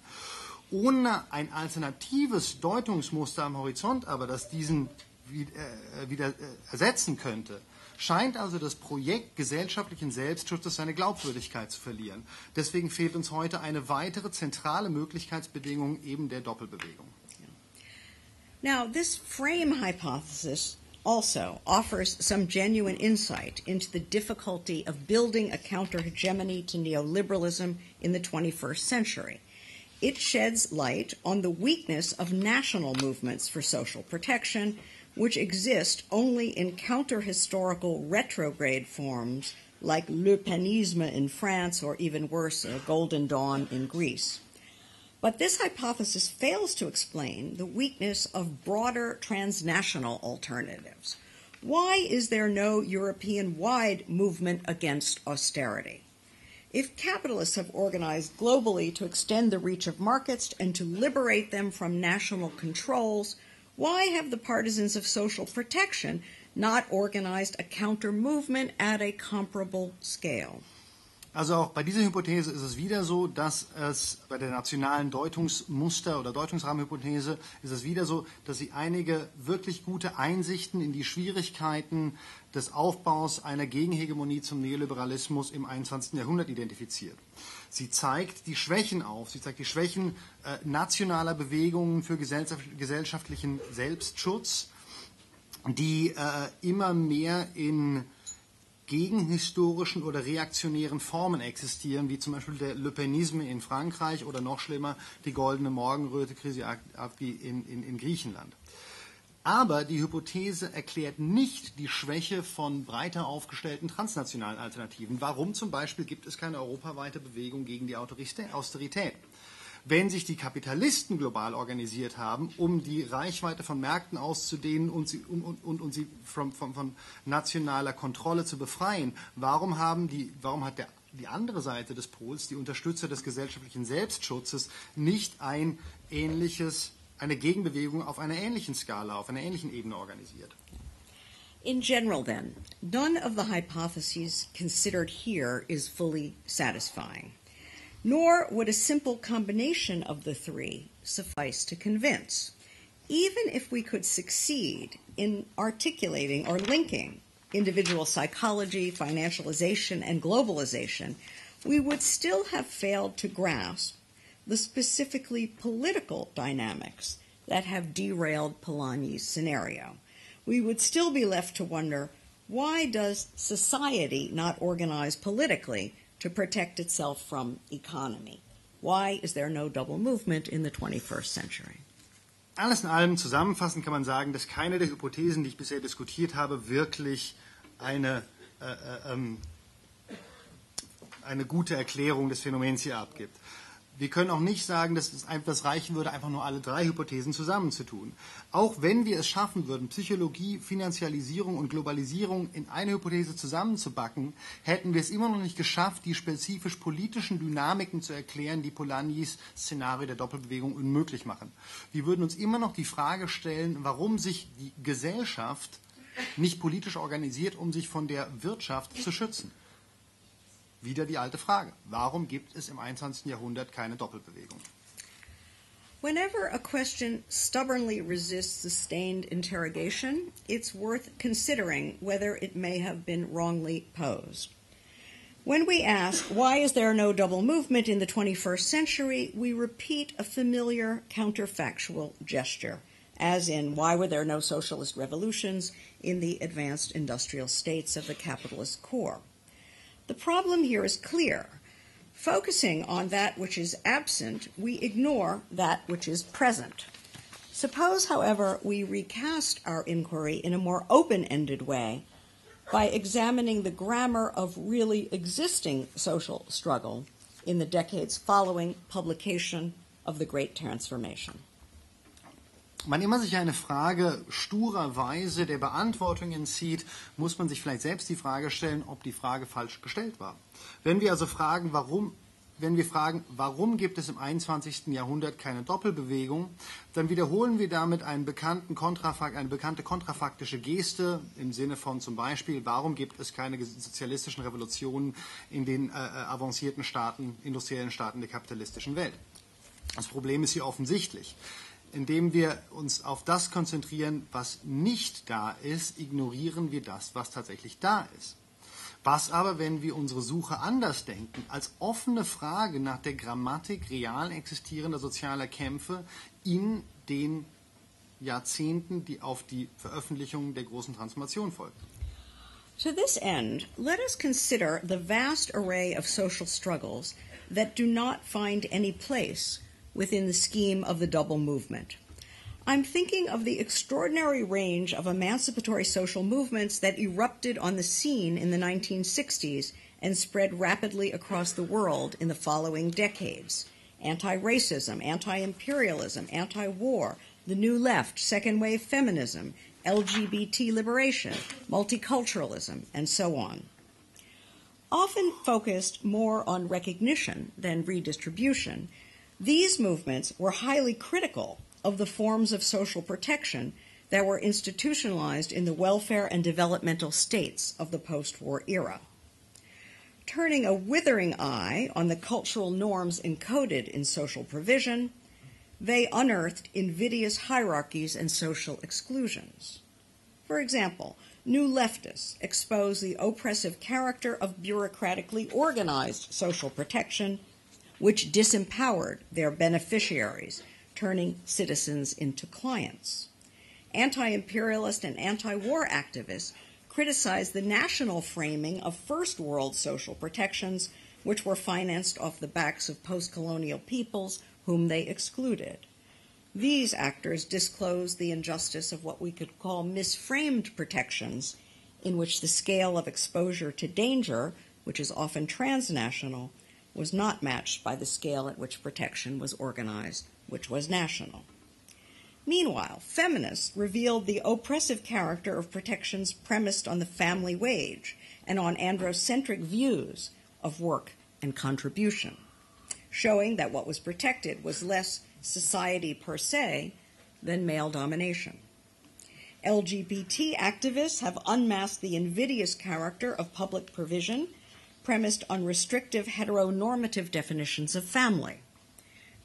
Ohne ein alternatives Deutungsmuster am Horizont aber, das diesen äh, wieder äh, ersetzen könnte, scheint also das Projekt gesellschaftlichen Selbstschutzes seine Glaubwürdigkeit zu verlieren. Deswegen fehlt uns heute eine weitere zentrale Möglichkeitsbedingung eben der Doppelbewegung. Now, this frame hypothesis also offers some genuine insight into the difficulty of building a counter hegemony to neoliberalism in the 21st century. It sheds light on the weakness of national movements for social protection, which exist only in counter historical retrograde forms like Le Penisme in France or even worse, a Golden Dawn in Greece. But this hypothesis fails to explain the weakness of broader transnational alternatives. Why is there no European wide movement against austerity? If capitalists have organized globally to extend the reach of markets and to liberate them from national controls, why have the partisans of social protection not organized a counter movement at a comparable scale? Also auch bei dieser Hypothese ist es wieder so, dass es bei der nationalen Deutungsmuster oder Deutungsrahmenhypothese ist es wieder so, dass sie einige wirklich gute Einsichten in die Schwierigkeiten des Aufbaus einer Gegenhegemonie zum Neoliberalismus im 21. Jahrhundert identifiziert. Sie zeigt die Schwächen auf, sie zeigt die Schwächen äh, nationaler Bewegungen für gesellschaftlichen Selbstschutz, die äh, immer mehr in gegenhistorischen oder reaktionären Formen existieren, wie zum Beispiel der Le Penisme in Frankreich oder noch schlimmer die goldene Morgenröte Krisi in, in, in Griechenland. Aber die Hypothese erklärt nicht die Schwäche von breiter aufgestellten transnationalen Alternativen. Warum zum Beispiel gibt es keine europaweite Bewegung gegen die Austerität? wenn sich die Kapitalisten global organisiert haben, um die Reichweite von Märkten auszudehnen und sie, um, und, und, sie von, von, von nationaler Kontrolle zu befreien, warum, haben die, warum hat der, die andere Seite des Pols, die Unterstützer des gesellschaftlichen Selbstschutzes, nicht ein ähnliches, eine Gegenbewegung auf einer ähnlichen Skala, auf einer ähnlichen Ebene organisiert? In general, then, none of the hypotheses considered here is fully satisfying. Nor would a simple combination of the three suffice to convince. Even if we could succeed in articulating or linking individual psychology, financialization, and globalization, we would still have failed to grasp the specifically political dynamics that have derailed Polanyi's scenario. We would still be left to wonder why does society not organize politically to protect itself from economy. Why is there no double movement in the 21st century? Alles in allem zusammenfassend kann man sagen, dass keine der Hypothesen, die ich bisher diskutiert habe, wirklich eine, äh, äh, ähm, eine gute Erklärung des Phänomens hier abgibt. Wir können auch nicht sagen, dass es etwas reichen würde, einfach nur alle drei Hypothesen zusammenzutun. Auch wenn wir es schaffen würden, Psychologie, Finanzialisierung und Globalisierung in eine Hypothese zusammenzubacken, hätten wir es immer noch nicht geschafft, die spezifisch politischen Dynamiken zu erklären, die Polanyi's Szenario der Doppelbewegung unmöglich machen. Wir würden uns immer noch die Frage stellen, warum sich die Gesellschaft nicht politisch organisiert, um sich von der Wirtschaft zu schützen. Wieder die alte Frage. Warum gibt es im 21. Jahrhundert keine Doppelbewegung? Whenever a question stubbornly resists sustained interrogation, it's worth considering whether it may have been wrongly posed. When we ask, why is there no double movement in the 21st century, we repeat a familiar counterfactual gesture, as in, why were there no socialist revolutions in the advanced industrial states of the capitalist core? The problem here is clear. Focusing on that which is absent, we ignore that which is present. Suppose, however, we recast our inquiry in a more open ended way by examining the grammar of really existing social struggle in the decades following publication of the Great Transformation. Wann immer sich eine Frage sturerweise der Beantwortung entzieht, muss man sich vielleicht selbst die Frage stellen, ob die Frage falsch gestellt war. Wenn wir also fragen, warum, wenn wir fragen, warum gibt es im 21. Jahrhundert keine Doppelbewegung, dann wiederholen wir damit einen bekannten Kontrafakt, eine bekannte kontrafaktische Geste im Sinne von zum Beispiel, warum gibt es keine sozialistischen Revolutionen in den äh, äh avancierten Staaten, industriellen Staaten der kapitalistischen Welt. Das Problem ist hier offensichtlich indem wir uns auf das konzentrieren, was nicht da ist, ignorieren wir das, was tatsächlich da ist. Was aber, wenn wir unsere Suche anders denken, als offene Frage nach der Grammatik real existierender sozialer Kämpfe in den Jahrzehnten, die auf die Veröffentlichung der großen Transformation folgen? To this end, let us consider the vast array of social struggles that do not find any place within the scheme of the double movement. I'm thinking of the extraordinary range of emancipatory social movements that erupted on the scene in the 1960s and spread rapidly across the world in the following decades anti racism, anti imperialism, anti war, the New Left, second wave feminism, LGBT liberation, multiculturalism, and so on. Often focused more on recognition than redistribution, these movements were highly critical of the forms of social protection that were institutionalized in the welfare and developmental states of the post war era. Turning a withering eye on the cultural norms encoded in social provision, they unearthed invidious hierarchies and social exclusions. For example, new leftists expose the oppressive character of bureaucratically organized social protection, which disempowered their beneficiaries, turning citizens into clients. Anti imperialist and anti war activists criticized the national framing of first world social protections, which were financed off the backs of post colonial peoples whom they excluded. These actors disclosed the injustice of what we could call misframed protections, in which the scale of exposure to danger, which is often transnational, was not matched by the scale at which protection was organized, which was national. Meanwhile, feminists revealed the oppressive character of protections premised on the family wage and on androcentric views of work and contribution showing that what was protected was less society per se than male domination. LGBT activists have unmasked the invidious character of public provision premised on restrictive heteronormative definitions of family.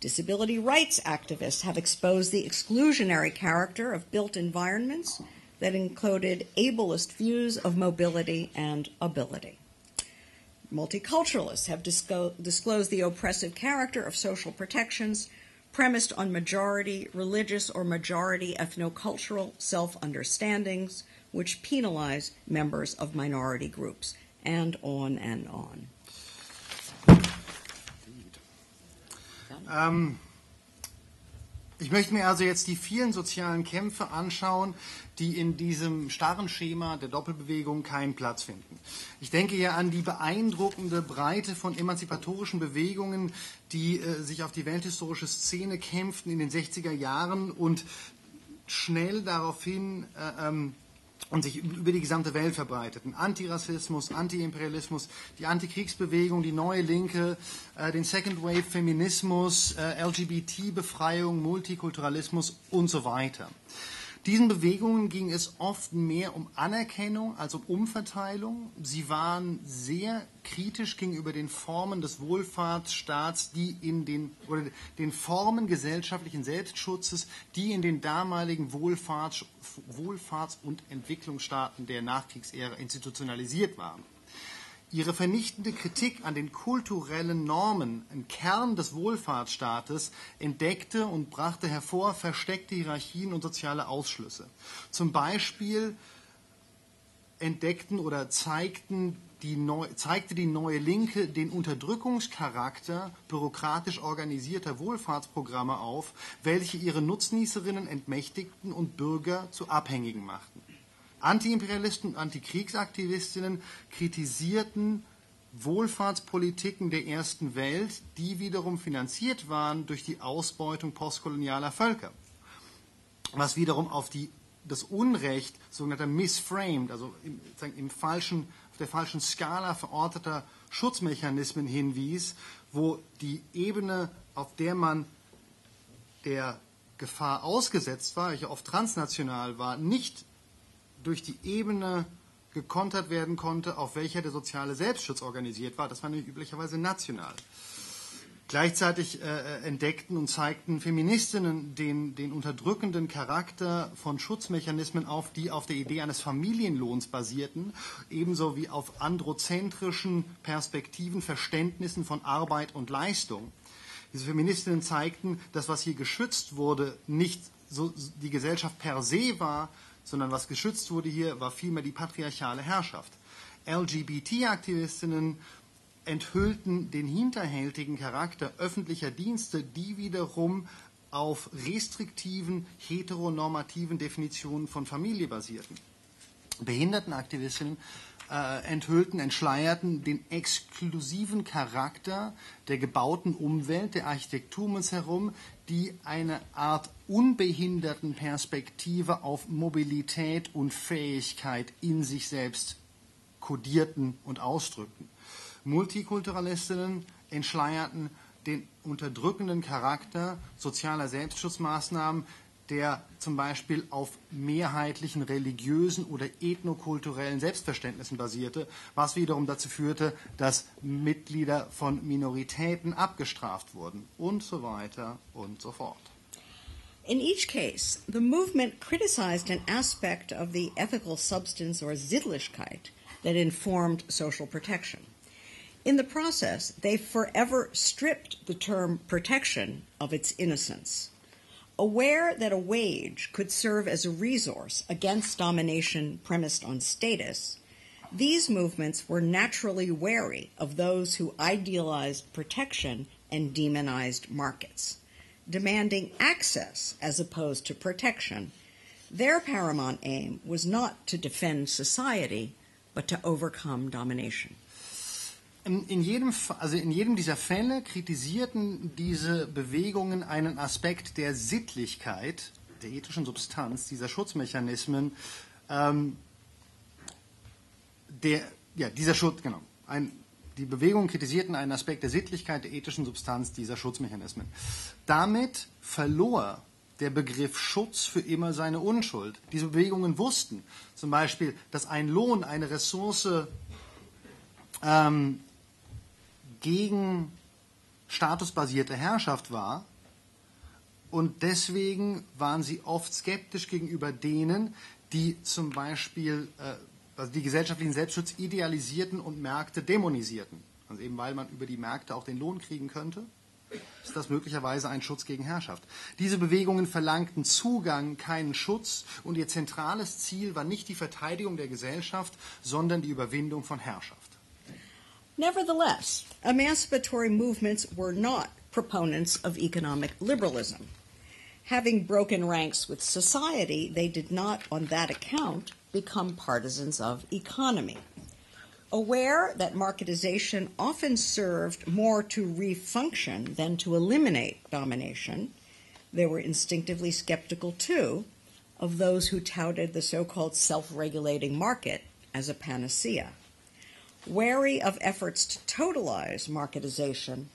Disability rights activists have exposed the exclusionary character of built environments that included ableist views of mobility and ability. Multiculturalists have disco- disclosed the oppressive character of social protections premised on majority religious or majority ethnocultural self understandings, which penalize members of minority groups, and on and on. Ähm, ich möchte mir also jetzt die vielen sozialen Kämpfe anschauen, die in diesem starren Schema der Doppelbewegung keinen Platz finden. Ich denke ja an die beeindruckende Breite von emanzipatorischen Bewegungen, die äh, sich auf die welthistorische Szene kämpften in den 60er Jahren und schnell daraufhin äh, ähm, und sich über die gesamte Welt verbreiteten. Antirassismus, Antiimperialismus, die Antikriegsbewegung, die neue Linke, äh, den Second Wave Feminismus, äh, LGBT-Befreiung, Multikulturalismus und so weiter. Diesen Bewegungen ging es oft mehr um Anerkennung als um Umverteilung. Sie waren sehr kritisch gegenüber den Formen des Wohlfahrtsstaats, die in den oder den Formen gesellschaftlichen Selbstschutzes, die in den damaligen Wohlfahrts, Wohlfahrts- und Entwicklungsstaaten der Nachkriegsära institutionalisiert waren. Ihre vernichtende Kritik an den kulturellen Normen im Kern des Wohlfahrtsstaates entdeckte und brachte hervor versteckte Hierarchien und soziale Ausschlüsse. Zum Beispiel entdeckten oder zeigten die neu, zeigte die neue Linke den Unterdrückungscharakter bürokratisch organisierter Wohlfahrtsprogramme auf, welche ihre Nutznießerinnen entmächtigten und Bürger zu Abhängigen machten. Antiimperialisten und Antikriegsaktivistinnen kritisierten Wohlfahrtspolitiken der ersten Welt, die wiederum finanziert waren durch die Ausbeutung postkolonialer Völker. Was wiederum auf die, das Unrecht sogenannter misframed, also im, im falschen, auf der falschen Skala verorteter Schutzmechanismen hinwies, wo die Ebene, auf der man der Gefahr ausgesetzt war, welche oft transnational war, nicht durch die Ebene gekontert werden konnte, auf welcher der soziale Selbstschutz organisiert war. Das war nämlich üblicherweise national. Gleichzeitig äh, entdeckten und zeigten Feministinnen den, den unterdrückenden Charakter von Schutzmechanismen auf, die auf der Idee eines Familienlohns basierten, ebenso wie auf androzentrischen Perspektiven, Verständnissen von Arbeit und Leistung. Diese Feministinnen zeigten, dass was hier geschützt wurde, nicht so die Gesellschaft per se war, sondern was geschützt wurde hier, war vielmehr die patriarchale Herrschaft. LGBT-Aktivistinnen enthüllten den hinterhältigen Charakter öffentlicher Dienste, die wiederum auf restriktiven, heteronormativen Definitionen von Familie basierten. Behindertenaktivistinnen äh, enthüllten, entschleierten den exklusiven Charakter der gebauten Umwelt, der Architektur um uns herum, die eine Art unbehinderten Perspektive auf Mobilität und Fähigkeit in sich selbst kodierten und ausdrückten. Multikulturalistinnen entschleierten den unterdrückenden Charakter sozialer Selbstschutzmaßnahmen, der zum Beispiel auf mehrheitlichen religiösen oder ethnokulturellen Selbstverständnissen basierte, was wiederum dazu führte, dass Mitglieder von Minoritäten abgestraft wurden und so weiter und so fort. In each case, the movement criticized an aspect of the ethical substance or Sittlichkeit that informed social protection. In the process, they forever stripped the term protection of its innocence. Aware that a wage could serve as a resource against domination premised on status, these movements were naturally wary of those who idealized protection and demonized markets. Demanding access as opposed to protection, their paramount aim was not to defend society, but to overcome domination. In jedem, also in jedem dieser Fälle kritisierten diese Bewegungen einen Aspekt der Sittlichkeit, der ethischen Substanz dieser Schutzmechanismen, ähm, der, ja, dieser Schutz, genau, ein, die Bewegungen kritisierten einen Aspekt der Sittlichkeit, der ethischen Substanz dieser Schutzmechanismen. Damit verlor der Begriff Schutz für immer seine Unschuld. Diese Bewegungen wussten zum Beispiel, dass ein Lohn eine Ressource ähm, gegen statusbasierte Herrschaft war. Und deswegen waren sie oft skeptisch gegenüber denen, die zum Beispiel äh, also die gesellschaftlichen Selbstschutz idealisierten und Märkte dämonisierten. Also eben weil man über die Märkte auch den Lohn kriegen könnte, ist das möglicherweise ein Schutz gegen Herrschaft. Diese Bewegungen verlangten Zugang, keinen Schutz und ihr zentrales Ziel war nicht die Verteidigung der Gesellschaft, sondern die Überwindung von Herrschaft. Nevertheless, emancipatory movements were not proponents of economic liberalism. Having broken ranks with society, they did not, on that account, become partisans of economy. Aware that marketization often served more to refunction than to eliminate domination, they were instinctively skeptical, too, of those who touted the so called self regulating market as a panacea. Wary of efforts to totalize marketization,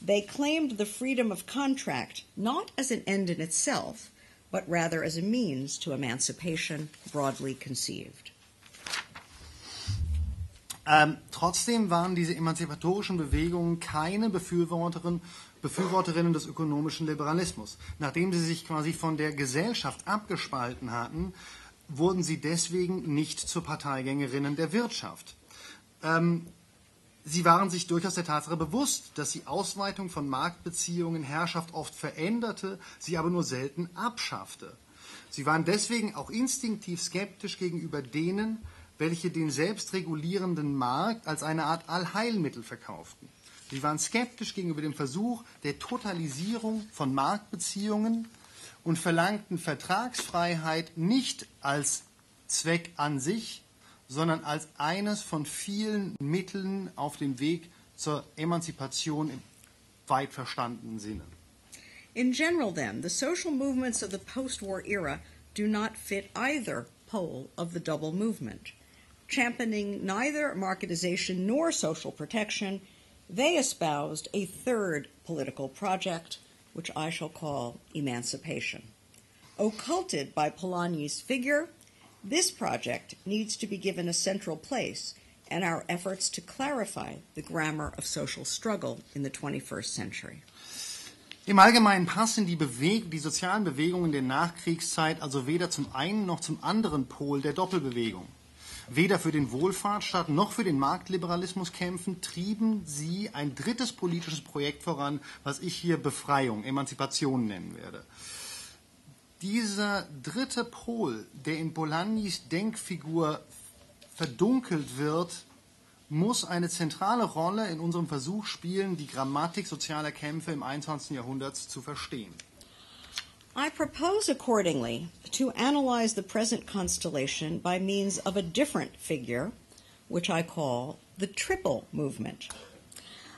they claimed the freedom of contract not as an end in itself, but rather as a means to emancipation broadly conceived. Ähm, trotzdem waren diese emanzipatorischen Bewegungen keine Befürworterin, Befürworterinnen des ökonomischen Liberalismus. Nachdem sie sich quasi von der Gesellschaft abgespalten hatten, wurden sie deswegen nicht zu Parteigängerinnen der Wirtschaft. Ähm, sie waren sich durchaus der Tatsache bewusst, dass die Ausweitung von Marktbeziehungen Herrschaft oft veränderte, sie aber nur selten abschaffte. Sie waren deswegen auch instinktiv skeptisch gegenüber denen, welche den selbstregulierenden Markt als eine Art Allheilmittel verkauften. Sie waren skeptisch gegenüber dem Versuch der Totalisierung von Marktbeziehungen und verlangten Vertragsfreiheit nicht als Zweck an sich, sondern als eines von vielen Mitteln auf dem Weg zur Emanzipation im weit verstandenen Sinne. In general, then, the social movements of the post war era do not fit either pole of the double movement. Championing neither marketization nor social protection, they espoused a third political project, which I shall call emancipation. Occulted by Polanyi's figure, This project needs to be given a central place in our efforts to clarify the grammar of social struggle in the 21st century. Im Allgemeinen passen die, Beweg die sozialen Bewegungen der Nachkriegszeit also weder zum einen noch zum anderen Pol der Doppelbewegung. Weder für den Wohlfahrtsstaat noch für den Marktliberalismus kämpfen, trieben sie ein drittes politisches Projekt voran, was ich hier Befreiung, Emanzipation nennen werde dieser dritte Pol, der in Bolanis Denkfigur verdunkelt wird, muss eine zentrale Rolle in unserem Versuch spielen, die Grammatik sozialer Kämpfe im 21. Jahrhundert zu verstehen. I propose accordingly to analyze the present constellation by means of a different figure, which I call the triple movement.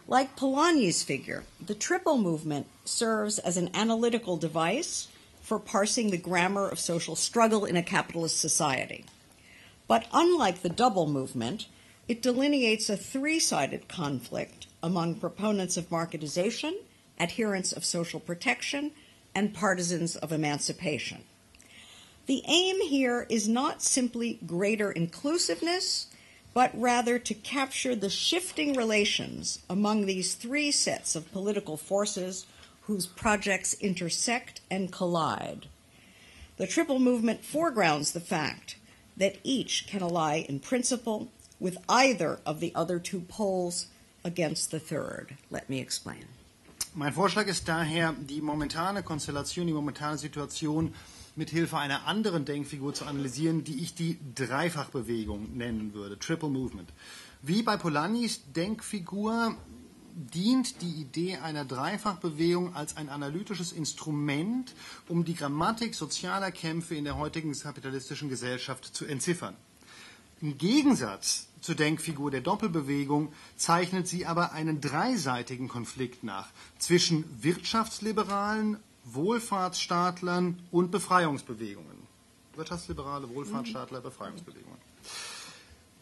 Like Polanyi's figure, the triple movement serves as an analytical device for parsing the grammar of social struggle in a capitalist society. But unlike the double movement, it delineates a three sided conflict among proponents of marketization, adherents of social protection, and partisans of emancipation. The aim here is not simply greater inclusiveness, but rather to capture the shifting relations among these three sets of political forces whose projects intersect and collide. The triple movement foregrounds the fact that each can ally in principle with either of the other two poles against the third. Let me explain. Mein Vorschlag ist daher, die momentane Konstellation, die momentane Situation mit Hilfe einer anderen Denkfigur zu analysieren, die ich die Dreifachbewegung nennen würde, Triple Movement. Wie bei Polanyi's Denkfigur dient die Idee einer Dreifachbewegung als ein analytisches Instrument, um die Grammatik sozialer Kämpfe in der heutigen kapitalistischen Gesellschaft zu entziffern. Im Gegensatz zur Denkfigur der Doppelbewegung zeichnet sie aber einen dreiseitigen Konflikt nach zwischen Wirtschaftsliberalen, Wohlfahrtsstaatlern und Befreiungsbewegungen. Wirtschaftsliberale, Wohlfahrtsstaatler, Befreiungsbewegungen.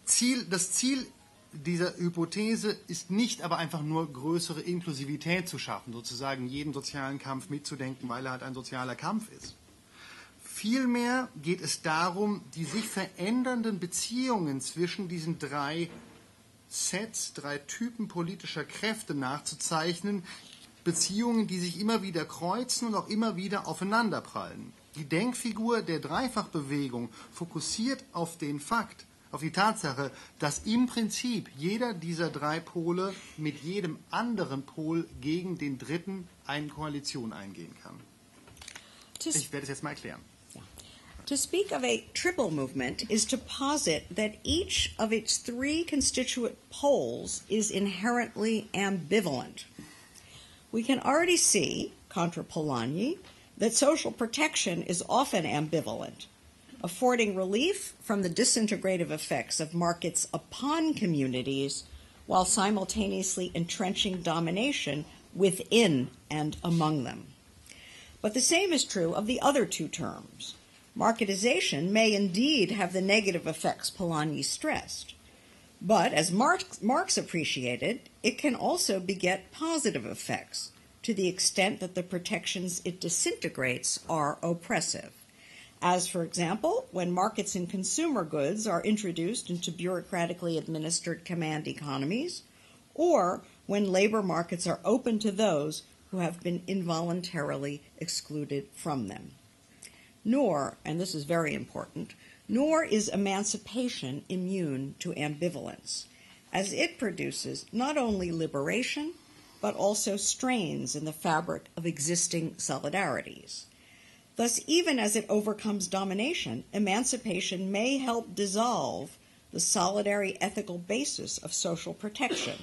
Ziel, das Ziel dieser Hypothese ist nicht aber einfach nur größere Inklusivität zu schaffen, sozusagen jeden sozialen Kampf mitzudenken, weil er halt ein sozialer Kampf ist. Vielmehr geht es darum, die sich verändernden Beziehungen zwischen diesen drei Sets, drei Typen politischer Kräfte nachzuzeichnen, Beziehungen, die sich immer wieder kreuzen und auch immer wieder aufeinanderprallen. Die Denkfigur der Dreifachbewegung fokussiert auf den Fakt, auf die Tatsache, dass im Prinzip jeder dieser drei Pole mit jedem anderen Pol gegen den dritten eine Koalition eingehen kann. Ich werde es jetzt mal erklären. To speak of a triple movement is to posit that each of its three constituent poles is inherently ambivalent. We can already see, contra Polanyi, that social protection is often ambivalent, affording relief from the disintegrative effects of markets upon communities while simultaneously entrenching domination within and among them. But the same is true of the other two terms. Marketization may indeed have the negative effects Polanyi stressed, but as Marx, Marx appreciated, it can also beget positive effects to the extent that the protections it disintegrates are oppressive. As, for example, when markets in consumer goods are introduced into bureaucratically administered command economies, or when labor markets are open to those who have been involuntarily excluded from them. Nor, and this is very important, nor is emancipation immune to ambivalence, as it produces not only liberation, but also strains in the fabric of existing solidarities. Thus, even as it overcomes domination, emancipation may help dissolve the solidary ethical basis of social protection,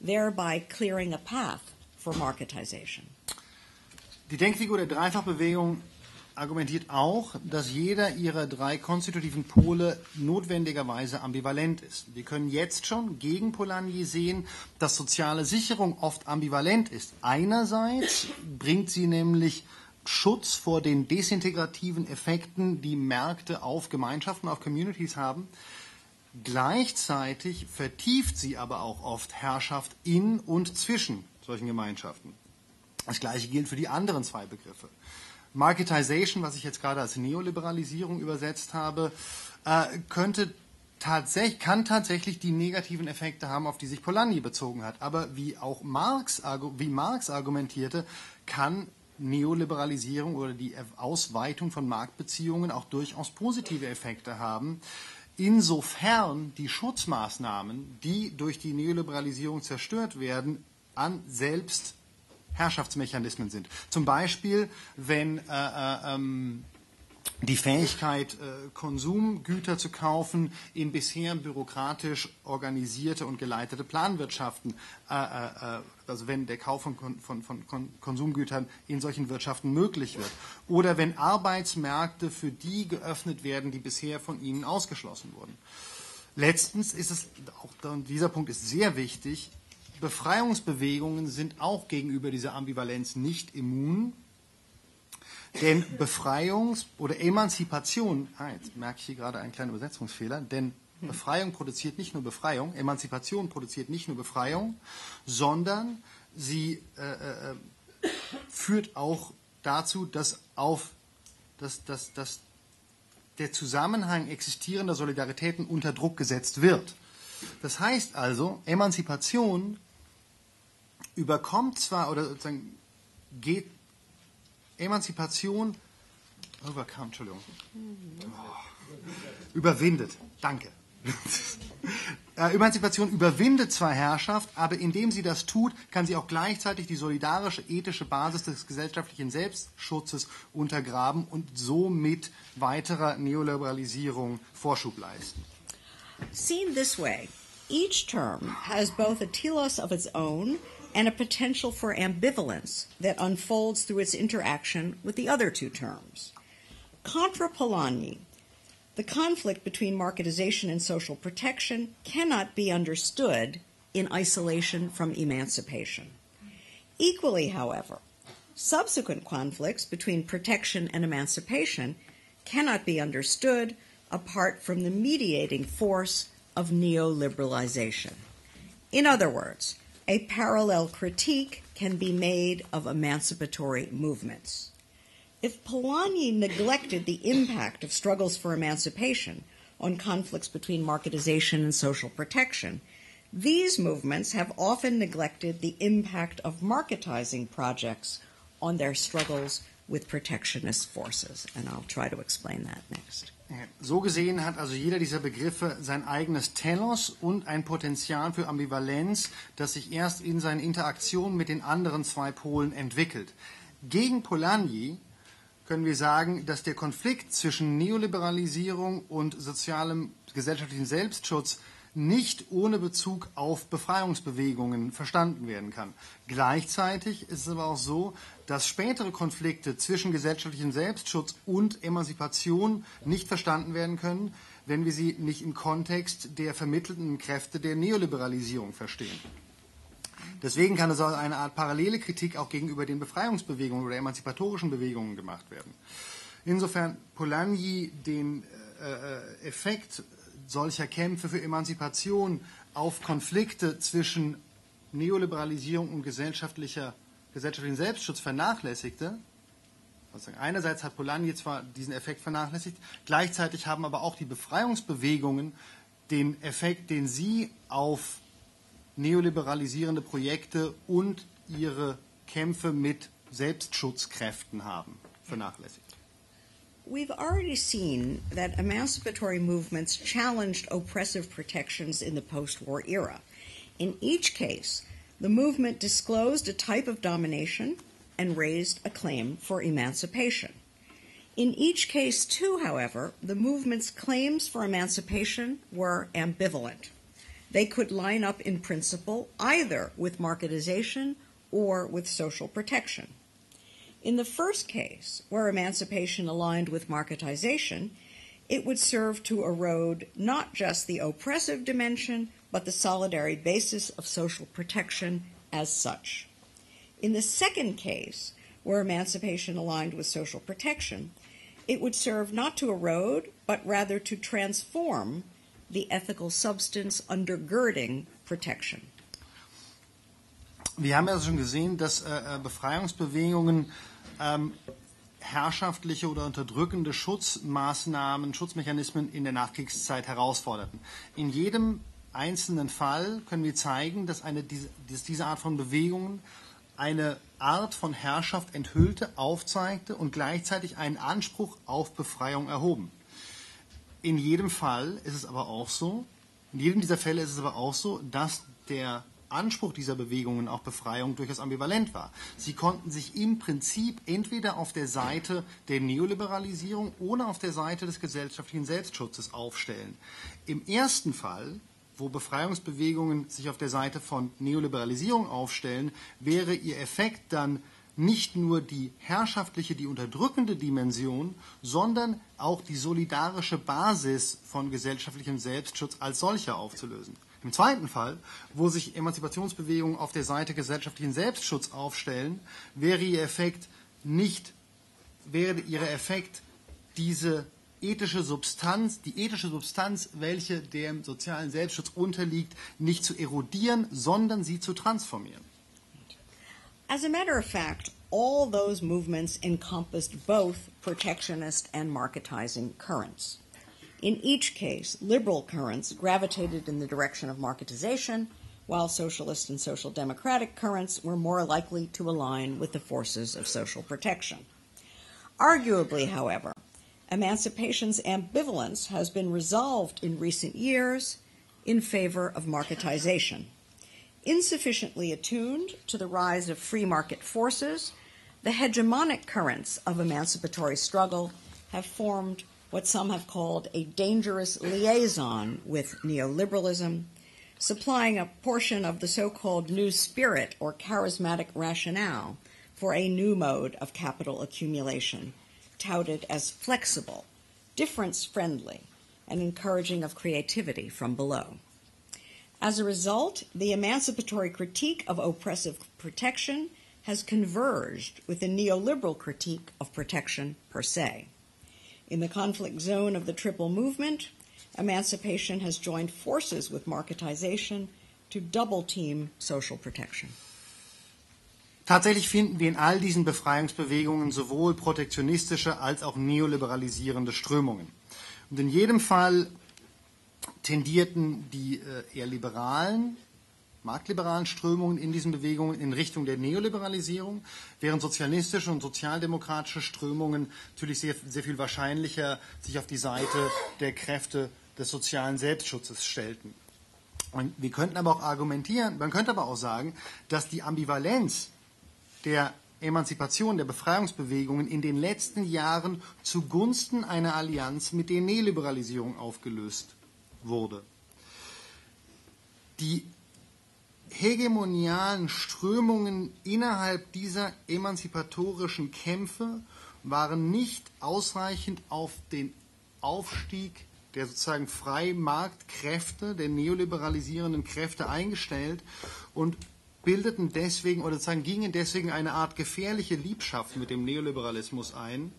thereby clearing a path for marketization. Die Denkfigur der Dreifachbewegung argumentiert auch, dass jeder ihrer drei konstitutiven Pole notwendigerweise ambivalent ist. Wir können jetzt schon gegen Polanyi sehen, dass soziale Sicherung oft ambivalent ist. Einerseits bringt sie nämlich Schutz vor den desintegrativen Effekten, die Märkte auf Gemeinschaften, auf Communities haben. Gleichzeitig vertieft sie aber auch oft Herrschaft in und zwischen solchen Gemeinschaften. Das Gleiche gilt für die anderen zwei Begriffe. Marketization, was ich jetzt gerade als Neoliberalisierung übersetzt habe, äh, könnte tatsächlich, kann tatsächlich die negativen Effekte haben, auf die sich Polanyi bezogen hat. Aber wie auch Marx, wie Marx argumentierte, kann Neoliberalisierung oder die Ausweitung von Marktbeziehungen auch durchaus positive Effekte haben. Insofern die Schutzmaßnahmen, die durch die Neoliberalisierung zerstört werden, an selbst Herrschaftsmechanismen sind. Zum Beispiel, wenn äh, äh, die Fähigkeit, Konsumgüter zu kaufen in bisher bürokratisch organisierte und geleitete Planwirtschaften, also wenn der Kauf von, von, von Konsumgütern in solchen Wirtschaften möglich wird. Oder wenn Arbeitsmärkte für die geöffnet werden, die bisher von ihnen ausgeschlossen wurden. Letztens ist es, auch dieser Punkt ist sehr wichtig, Befreiungsbewegungen sind auch gegenüber dieser Ambivalenz nicht immun. Denn Befreiungs- oder Emanzipation, ah, jetzt merke ich hier gerade einen kleinen Übersetzungsfehler, denn Befreiung produziert nicht nur Befreiung, Emanzipation produziert nicht nur Befreiung, sondern sie äh, äh, führt auch dazu, dass, auf, dass, dass, dass der Zusammenhang existierender Solidaritäten unter Druck gesetzt wird. Das heißt also, Emanzipation überkommt zwar oder sozusagen geht Emanzipation overcome, Entschuldigung. Oh, überwindet. Danke. Emanzipation überwindet zwar Herrschaft, aber indem sie das tut, kann sie auch gleichzeitig die solidarische, ethische Basis des gesellschaftlichen Selbstschutzes untergraben und somit weiterer Neoliberalisierung Vorschub leisten. Seen this way, each term has both a telos of its own and a potential for ambivalence that unfolds through its interaction with the other two terms. Contra Polanyi, the conflict between marketization and social protection cannot be understood in isolation from emancipation. Equally, however, subsequent conflicts between protection and emancipation cannot be understood apart from the mediating force of neoliberalization. In other words, a parallel critique can be made of emancipatory movements. If Polanyi neglected the impact of struggles for emancipation on conflicts between marketization and social protection, these movements have often neglected the impact of marketizing projects on their struggles with protectionist forces. And I'll try to explain that next. So gesehen hat also jeder dieser Begriffe sein eigenes Telos und ein Potenzial für Ambivalenz, das sich erst in seinen Interaktionen mit den anderen zwei Polen entwickelt. Gegen Polanyi können wir sagen, dass der Konflikt zwischen Neoliberalisierung und sozialem gesellschaftlichen Selbstschutz nicht ohne Bezug auf Befreiungsbewegungen verstanden werden kann. Gleichzeitig ist es aber auch so, dass spätere Konflikte zwischen gesellschaftlichem Selbstschutz und Emanzipation nicht verstanden werden können, wenn wir sie nicht im Kontext der vermittelnden Kräfte der Neoliberalisierung verstehen. Deswegen kann es also eine Art parallele Kritik auch gegenüber den Befreiungsbewegungen oder emanzipatorischen Bewegungen gemacht werden. Insofern Polanyi den äh, Effekt solcher Kämpfe für Emanzipation auf Konflikte zwischen Neoliberalisierung und gesellschaftlicher, gesellschaftlichen Selbstschutz vernachlässigte. Also einerseits hat Polanyi zwar diesen Effekt vernachlässigt, gleichzeitig haben aber auch die Befreiungsbewegungen den Effekt, den sie auf neoliberalisierende Projekte und ihre Kämpfe mit Selbstschutzkräften haben, vernachlässigt. We've already seen that emancipatory movements challenged oppressive protections in the post war era. In each case, the movement disclosed a type of domination and raised a claim for emancipation. In each case, too, however, the movement's claims for emancipation were ambivalent. They could line up in principle either with marketization or with social protection. In the first case, where emancipation aligned with marketization, it would serve to erode not just the oppressive dimension, but the solidary basis of social protection as such. In the second case, where emancipation aligned with social protection, it would serve not to erode, but rather to transform the ethical substance undergirding protection. Wir haben ja schon gesehen, dass äh, Befreiungsbewegungen ähm, herrschaftliche oder unterdrückende Schutzmaßnahmen, Schutzmechanismen in der Nachkriegszeit herausforderten. In jedem einzelnen Fall können wir zeigen, dass, eine, dass diese Art von Bewegungen eine Art von Herrschaft enthüllte, aufzeigte und gleichzeitig einen Anspruch auf Befreiung erhoben. In jedem Fall ist es aber auch so, in jedem dieser Fälle ist es aber auch so, dass der Anspruch dieser Bewegungen auf Befreiung durchaus ambivalent war. Sie konnten sich im Prinzip entweder auf der Seite der Neoliberalisierung oder auf der Seite des gesellschaftlichen Selbstschutzes aufstellen. Im ersten Fall wo Befreiungsbewegungen sich auf der Seite von Neoliberalisierung aufstellen, wäre ihr Effekt dann nicht nur die herrschaftliche, die unterdrückende Dimension, sondern auch die solidarische Basis von gesellschaftlichem Selbstschutz als solcher aufzulösen. Im zweiten Fall, wo sich Emanzipationsbewegungen auf der Seite gesellschaftlichen Selbstschutz aufstellen, wäre ihr Effekt nicht, wäre ihr Effekt diese ethische Substanz, die ethische Substanz, welche dem sozialen Selbstschutz unterliegt, nicht zu erodieren, sondern sie zu transformieren. As a matter of fact, all those movements encompassed both protectionist and marketizing currents. In each case, liberal currents gravitated in the direction of marketization, while socialist and social democratic currents were more likely to align with the forces of social protection. Arguably, however, emancipation's ambivalence has been resolved in recent years in favor of marketization. Insufficiently attuned to the rise of free market forces, the hegemonic currents of emancipatory struggle have formed what some have called a dangerous liaison with neoliberalism, supplying a portion of the so called new spirit or charismatic rationale for a new mode of capital accumulation, touted as flexible, difference friendly, and encouraging of creativity from below. As a result, the emancipatory critique of oppressive protection has converged with the neoliberal critique of protection per se. In the conflict zone of the Triple Movement, emancipation has joined forces with marketization to double team social protection. Tatsächlich finden wir in all diesen Befreiungsbewegungen sowohl protektionistische als auch neoliberalisierende Strömungen. Und in jedem Fall tendierten die äh, eher liberalen marktliberalen Strömungen in diesen Bewegungen in Richtung der Neoliberalisierung, während sozialistische und sozialdemokratische Strömungen natürlich sehr, sehr viel wahrscheinlicher sich auf die Seite der Kräfte des sozialen Selbstschutzes stellten. Und wir könnten aber auch argumentieren, man könnte aber auch sagen, dass die Ambivalenz der Emanzipation der Befreiungsbewegungen in den letzten Jahren zugunsten einer Allianz mit der Neoliberalisierung aufgelöst wurde. Die hegemonialen Strömungen innerhalb dieser emanzipatorischen Kämpfe waren nicht ausreichend auf den Aufstieg der sozusagen Freimarktkräfte, der neoliberalisierenden Kräfte eingestellt und bildeten deswegen oder sozusagen gingen deswegen eine Art gefährliche Liebschaft mit dem Neoliberalismus ein,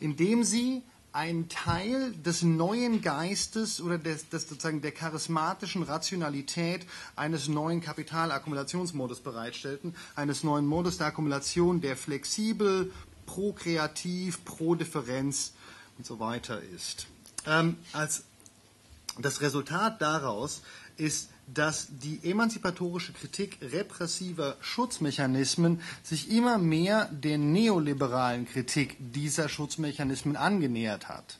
indem sie einen Teil des neuen Geistes oder des, des sozusagen der charismatischen Rationalität eines neuen Kapitalakkumulationsmodus bereitstellten, eines neuen Modus der Akkumulation, der flexibel, prokreativ, pro Differenz und so weiter ist. Ähm, als das Resultat daraus ist dass die emanzipatorische Kritik repressiver Schutzmechanismen sich immer mehr der neoliberalen Kritik dieser Schutzmechanismen angenähert hat.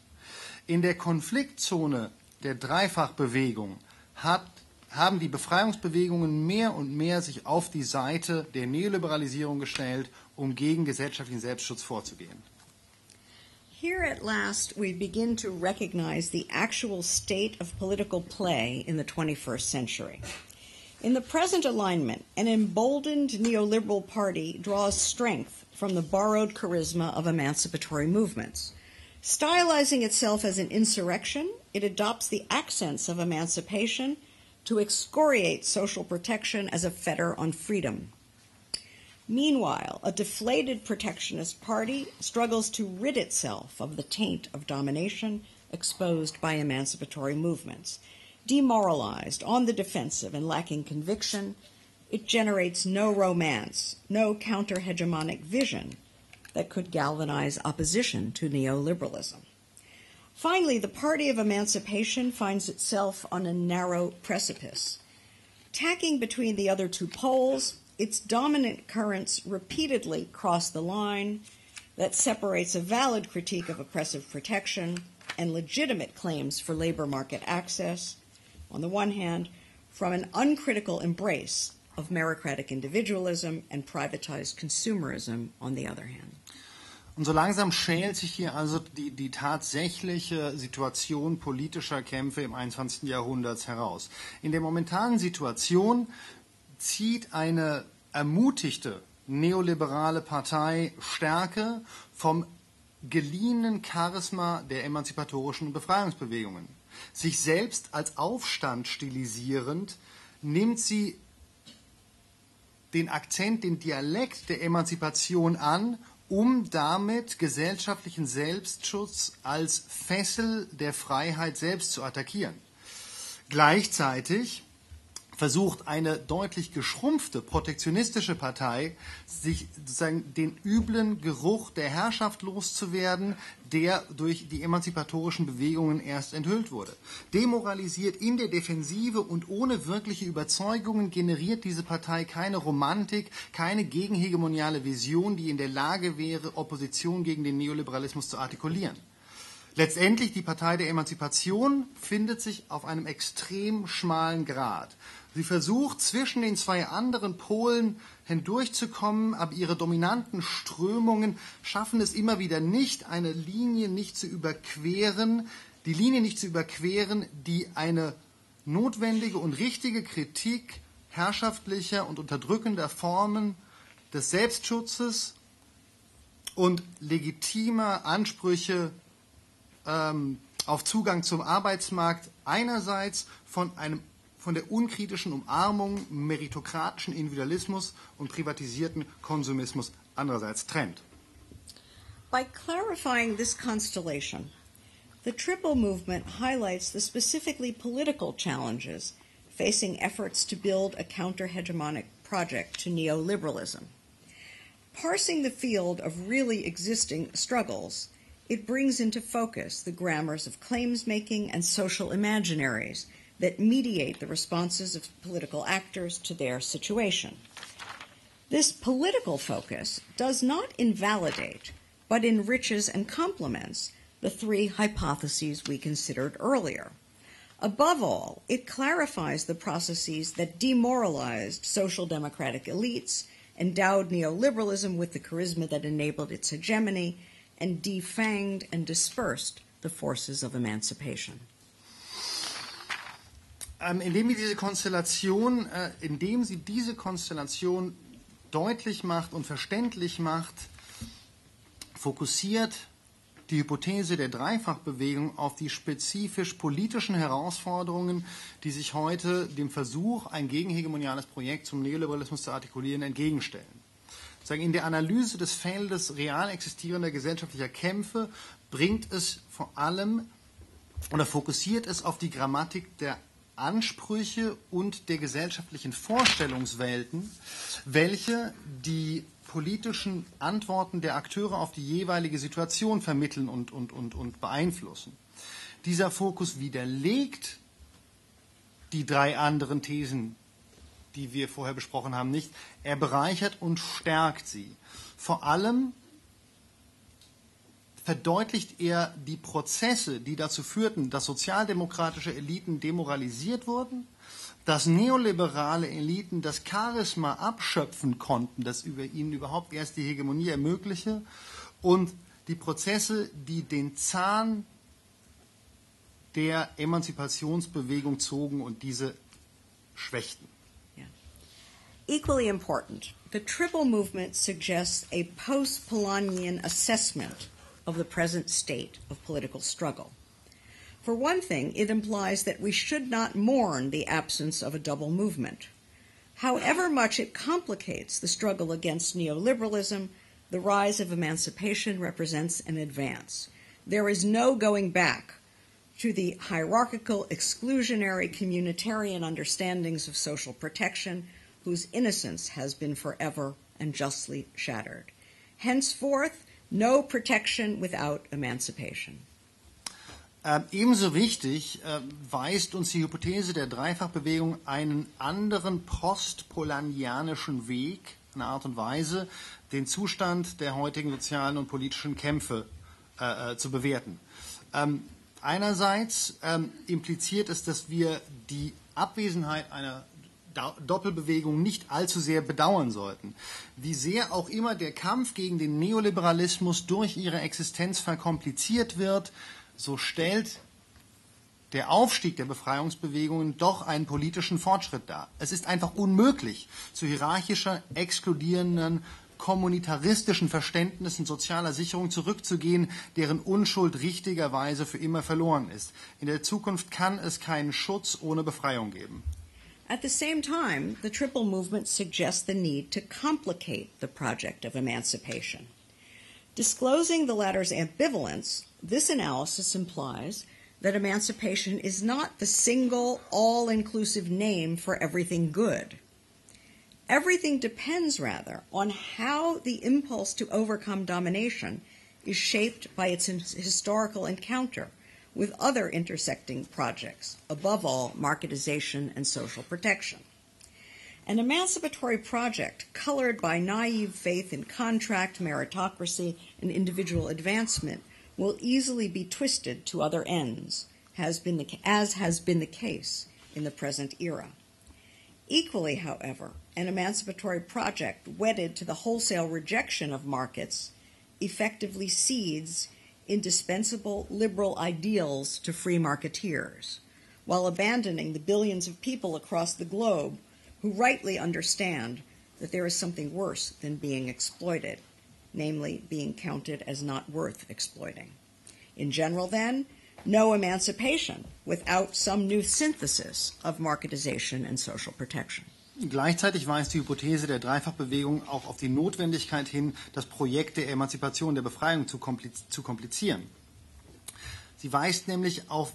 In der Konfliktzone der Dreifachbewegung hat, haben die Befreiungsbewegungen mehr und mehr sich auf die Seite der Neoliberalisierung gestellt, um gegen gesellschaftlichen Selbstschutz vorzugehen. Here at last, we begin to recognize the actual state of political play in the 21st century. In the present alignment, an emboldened neoliberal party draws strength from the borrowed charisma of emancipatory movements. Stylizing itself as an insurrection, it adopts the accents of emancipation to excoriate social protection as a fetter on freedom. Meanwhile, a deflated protectionist party struggles to rid itself of the taint of domination exposed by emancipatory movements. Demoralized, on the defensive, and lacking conviction, it generates no romance, no counter hegemonic vision that could galvanize opposition to neoliberalism. Finally, the party of emancipation finds itself on a narrow precipice. Tacking between the other two poles, its dominant currents repeatedly cross the line that separates a valid critique of oppressive protection and legitimate claims for labor market access, on the one hand, from an uncritical embrace of meritocratic individualism and privatized consumerism on the other hand. Und so langsam schält sich hier also die, die tatsächliche Situation politischer Kämpfe im 21. Jahrhundert heraus. In der momentanen Situation zieht eine ermutigte neoliberale Partei Stärke vom geliehenen Charisma der emanzipatorischen Befreiungsbewegungen. Sich selbst als Aufstand stilisierend nimmt sie den Akzent, den Dialekt der Emanzipation an, um damit gesellschaftlichen Selbstschutz als Fessel der Freiheit selbst zu attackieren. Gleichzeitig versucht eine deutlich geschrumpfte protektionistische Partei, sich sozusagen den üblen Geruch der Herrschaft loszuwerden, der durch die emanzipatorischen Bewegungen erst enthüllt wurde. Demoralisiert in der Defensive und ohne wirkliche Überzeugungen generiert diese Partei keine Romantik, keine gegenhegemoniale Vision, die in der Lage wäre, Opposition gegen den Neoliberalismus zu artikulieren. Letztendlich die Partei der Emanzipation findet sich auf einem extrem schmalen Grad. Sie versucht zwischen den zwei anderen Polen hindurchzukommen, aber ihre dominanten Strömungen schaffen es immer wieder nicht, eine Linie nicht zu überqueren, die Linie nicht zu überqueren, die eine notwendige und richtige Kritik herrschaftlicher und unterdrückender Formen des Selbstschutzes und legitimer Ansprüche ähm, auf Zugang zum Arbeitsmarkt einerseits von einem von der unkritischen Umarmung meritokratischen Individualismus und privatisierten Konsumismus andererseits trennt. By clarifying this constellation, the Triple Movement highlights the specifically political challenges facing efforts to build a counter hegemonic project to neoliberalism. Parsing the field of really existing struggles, it brings into focus the grammars of claims making and social imaginaries that mediate the responses of political actors to their situation. This political focus does not invalidate, but enriches and complements the three hypotheses we considered earlier. Above all, it clarifies the processes that demoralized social democratic elites, endowed neoliberalism with the charisma that enabled its hegemony, and defanged and dispersed the forces of emancipation. Ähm, indem sie diese Konstellation, äh, indem sie diese Konstellation deutlich macht und verständlich macht, fokussiert die Hypothese der Dreifachbewegung auf die spezifisch politischen Herausforderungen, die sich heute dem Versuch, ein gegenhegemoniales Projekt zum Neoliberalismus zu artikulieren, entgegenstellen. In der Analyse des Feldes real existierender gesellschaftlicher Kämpfe bringt es vor allem oder fokussiert es auf die Grammatik der Ansprüche und der gesellschaftlichen Vorstellungswelten, welche die politischen Antworten der Akteure auf die jeweilige Situation vermitteln und, und, und, und beeinflussen. Dieser Fokus widerlegt die drei anderen Thesen, die wir vorher besprochen haben, nicht. Er bereichert und stärkt sie. Vor allem verdeutlicht er die Prozesse, die dazu führten, dass sozialdemokratische Eliten demoralisiert wurden, dass neoliberale Eliten das Charisma abschöpfen konnten, das über ihnen überhaupt erst die Hegemonie ermögliche, und die Prozesse, die den Zahn der Emanzipationsbewegung zogen und diese schwächten. Equally important, the Triple Movement suggests a post-Polanyian assessment of the present state of political struggle. For one thing, it implies that we should not mourn the absence of a double movement. However much it complicates the struggle against neoliberalism, the rise of emancipation represents an advance. There is no going back to the hierarchical, exclusionary, communitarian understandings of social protection whose innocence has been forever and justly shattered. Henceforth, No protection without emancipation. Ähm, ebenso wichtig äh, weist uns die Hypothese der Dreifachbewegung einen anderen postpolanianischen Weg, eine Art und Weise, den Zustand der heutigen sozialen und politischen Kämpfe äh, äh, zu bewerten. Ähm, einerseits ähm, impliziert es, dass wir die Abwesenheit einer Doppelbewegung nicht allzu sehr bedauern sollten. Wie sehr auch immer der Kampf gegen den Neoliberalismus durch ihre Existenz verkompliziert wird, so stellt der Aufstieg der Befreiungsbewegungen doch einen politischen Fortschritt dar. Es ist einfach unmöglich, zu hierarchischer, exkludierenden, kommunitaristischen Verständnissen sozialer Sicherung zurückzugehen, deren Unschuld richtigerweise für immer verloren ist. In der Zukunft kann es keinen Schutz ohne Befreiung geben. At the same time, the Triple Movement suggests the need to complicate the project of emancipation. Disclosing the latter's ambivalence, this analysis implies that emancipation is not the single, all inclusive name for everything good. Everything depends, rather, on how the impulse to overcome domination is shaped by its historical encounter with other intersecting projects, above all, marketization and social protection. An emancipatory project colored by naive faith in contract, meritocracy, and individual advancement will easily be twisted to other ends, has been the, as has been the case in the present era. Equally, however, an emancipatory project wedded to the wholesale rejection of markets effectively cedes indispensable liberal ideals to free marketeers, while abandoning the billions of people across the globe who rightly understand that there is something worse than being exploited, namely being counted as not worth exploiting. In general, then, no emancipation without some new synthesis of marketization and social protection. Gleichzeitig weist die Hypothese der Dreifachbewegung auch auf die Notwendigkeit hin, das Projekt der Emanzipation, der Befreiung zu, komplizieren. Sie weist nämlich auf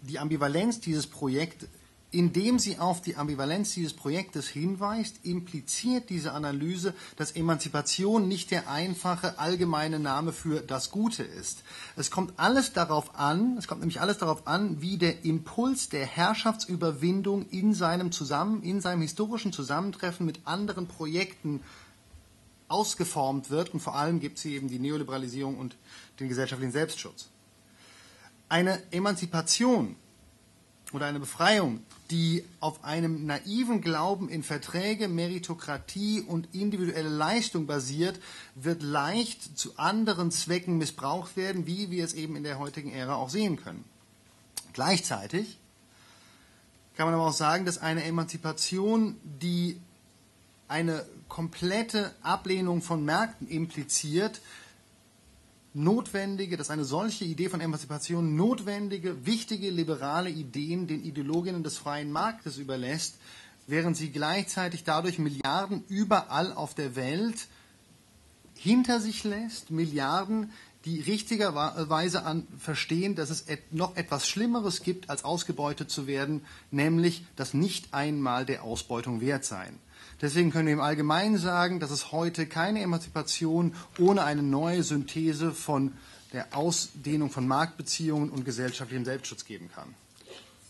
die Ambivalenz dieses Projekts Indem sie auf die Ambivalenz dieses Projektes hinweist, impliziert diese Analyse, dass Emanzipation nicht der einfache allgemeine Name für das Gute ist. Es kommt alles darauf an, es kommt nämlich alles darauf an, wie der Impuls der Herrschaftsüberwindung in seinem Zusammen, in seinem historischen Zusammentreffen mit anderen Projekten ausgeformt wird und vor allem gibt sie eben die Neoliberalisierung und den gesellschaftlichen Selbstschutz. Eine Emanzipation oder eine Befreiung, die auf einem naiven Glauben in Verträge, Meritokratie und individuelle Leistung basiert, wird leicht zu anderen Zwecken missbraucht werden, wie wir es eben in der heutigen Ära auch sehen können. Gleichzeitig kann man aber auch sagen, dass eine Emanzipation, die eine komplette Ablehnung von Märkten impliziert, notwendige, dass eine solche Idee von Emanzipation notwendige, wichtige liberale Ideen den Ideologinnen des freien Marktes überlässt, während sie gleichzeitig dadurch Milliarden überall auf der Welt hinter sich lässt, Milliarden, die richtigerweise an, verstehen, dass es et, noch etwas Schlimmeres gibt, als ausgebeutet zu werden, nämlich das nicht einmal der Ausbeutung wert sein. Deswegen können wir im Allgemeinen sagen, dass es heute keine Emanzipation ohne eine neue Synthese von der Ausdehnung von Marktbeziehungen und gesellschaftlichem Selbstschutz geben kann.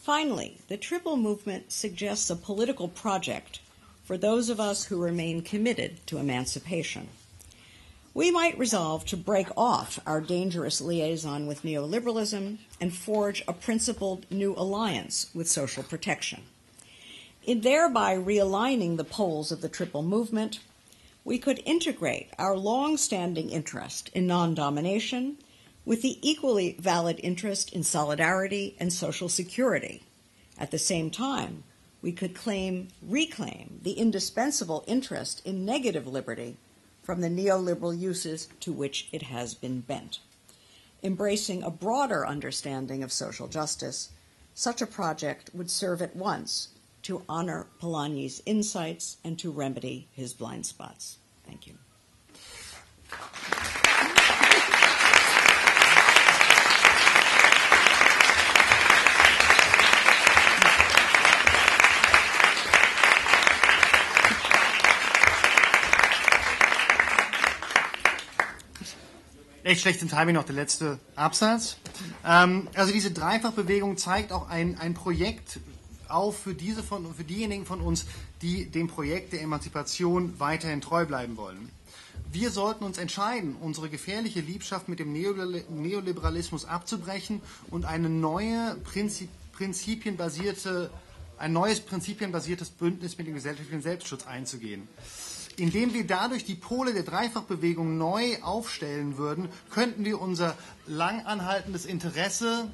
Finally, the Triple Movement suggests a political project for those of us who remain committed to emancipation. We might resolve to break off our dangerous liaison with neoliberalism and forge a principled new alliance with social protection. In thereby realigning the poles of the triple movement, we could integrate our long standing interest in non domination with the equally valid interest in solidarity and social security. At the same time, we could claim, reclaim the indispensable interest in negative liberty from the neoliberal uses to which it has been bent. Embracing a broader understanding of social justice, such a project would serve at once to honor Polanyi's insights and to remedy his blind spots. Thank you. Echt schlecht im Timing noch der letzte Absatz. Ähm, also diese Dreifachbewegung zeigt auch ein, ein Projekt auf für, diese von, für diejenigen von uns, die dem Projekt der Emanzipation weiterhin treu bleiben wollen. Wir sollten uns entscheiden, unsere gefährliche Liebschaft mit dem Neoliberalismus abzubrechen und eine neue, prinzip, prinzipienbasierte ein neues prinzipienbasiertes Bündnis mit dem gesellschaftlichen Selbstschutz einzugehen. Indem wir dadurch die Pole der Dreifachbewegung neu aufstellen würden, könnten wir unser langanhaltendes Interesse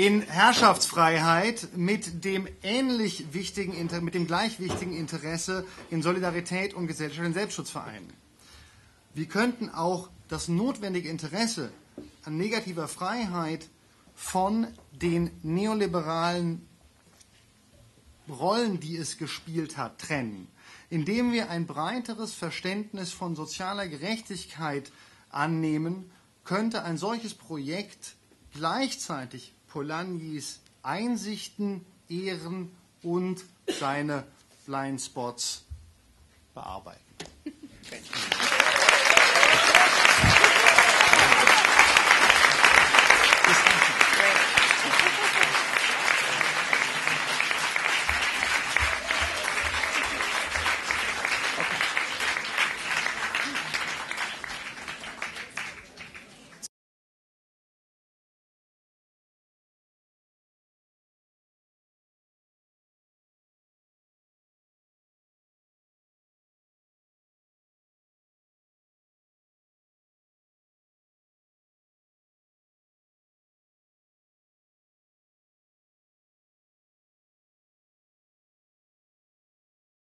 in Herrschaftsfreiheit mit dem ähnlich wichtigen, mit dem gleich wichtigen Interesse in Solidarität und gesellschaftlichen Selbstschutz vereinen. Wir könnten auch das notwendige Interesse an negativer Freiheit von den neoliberalen Rollen, die es gespielt hat, trennen, indem wir ein breiteres Verständnis von sozialer Gerechtigkeit annehmen, könnte ein solches Projekt gleichzeitig Polanyi's Einsichten ehren und seine Blindspots bearbeiten.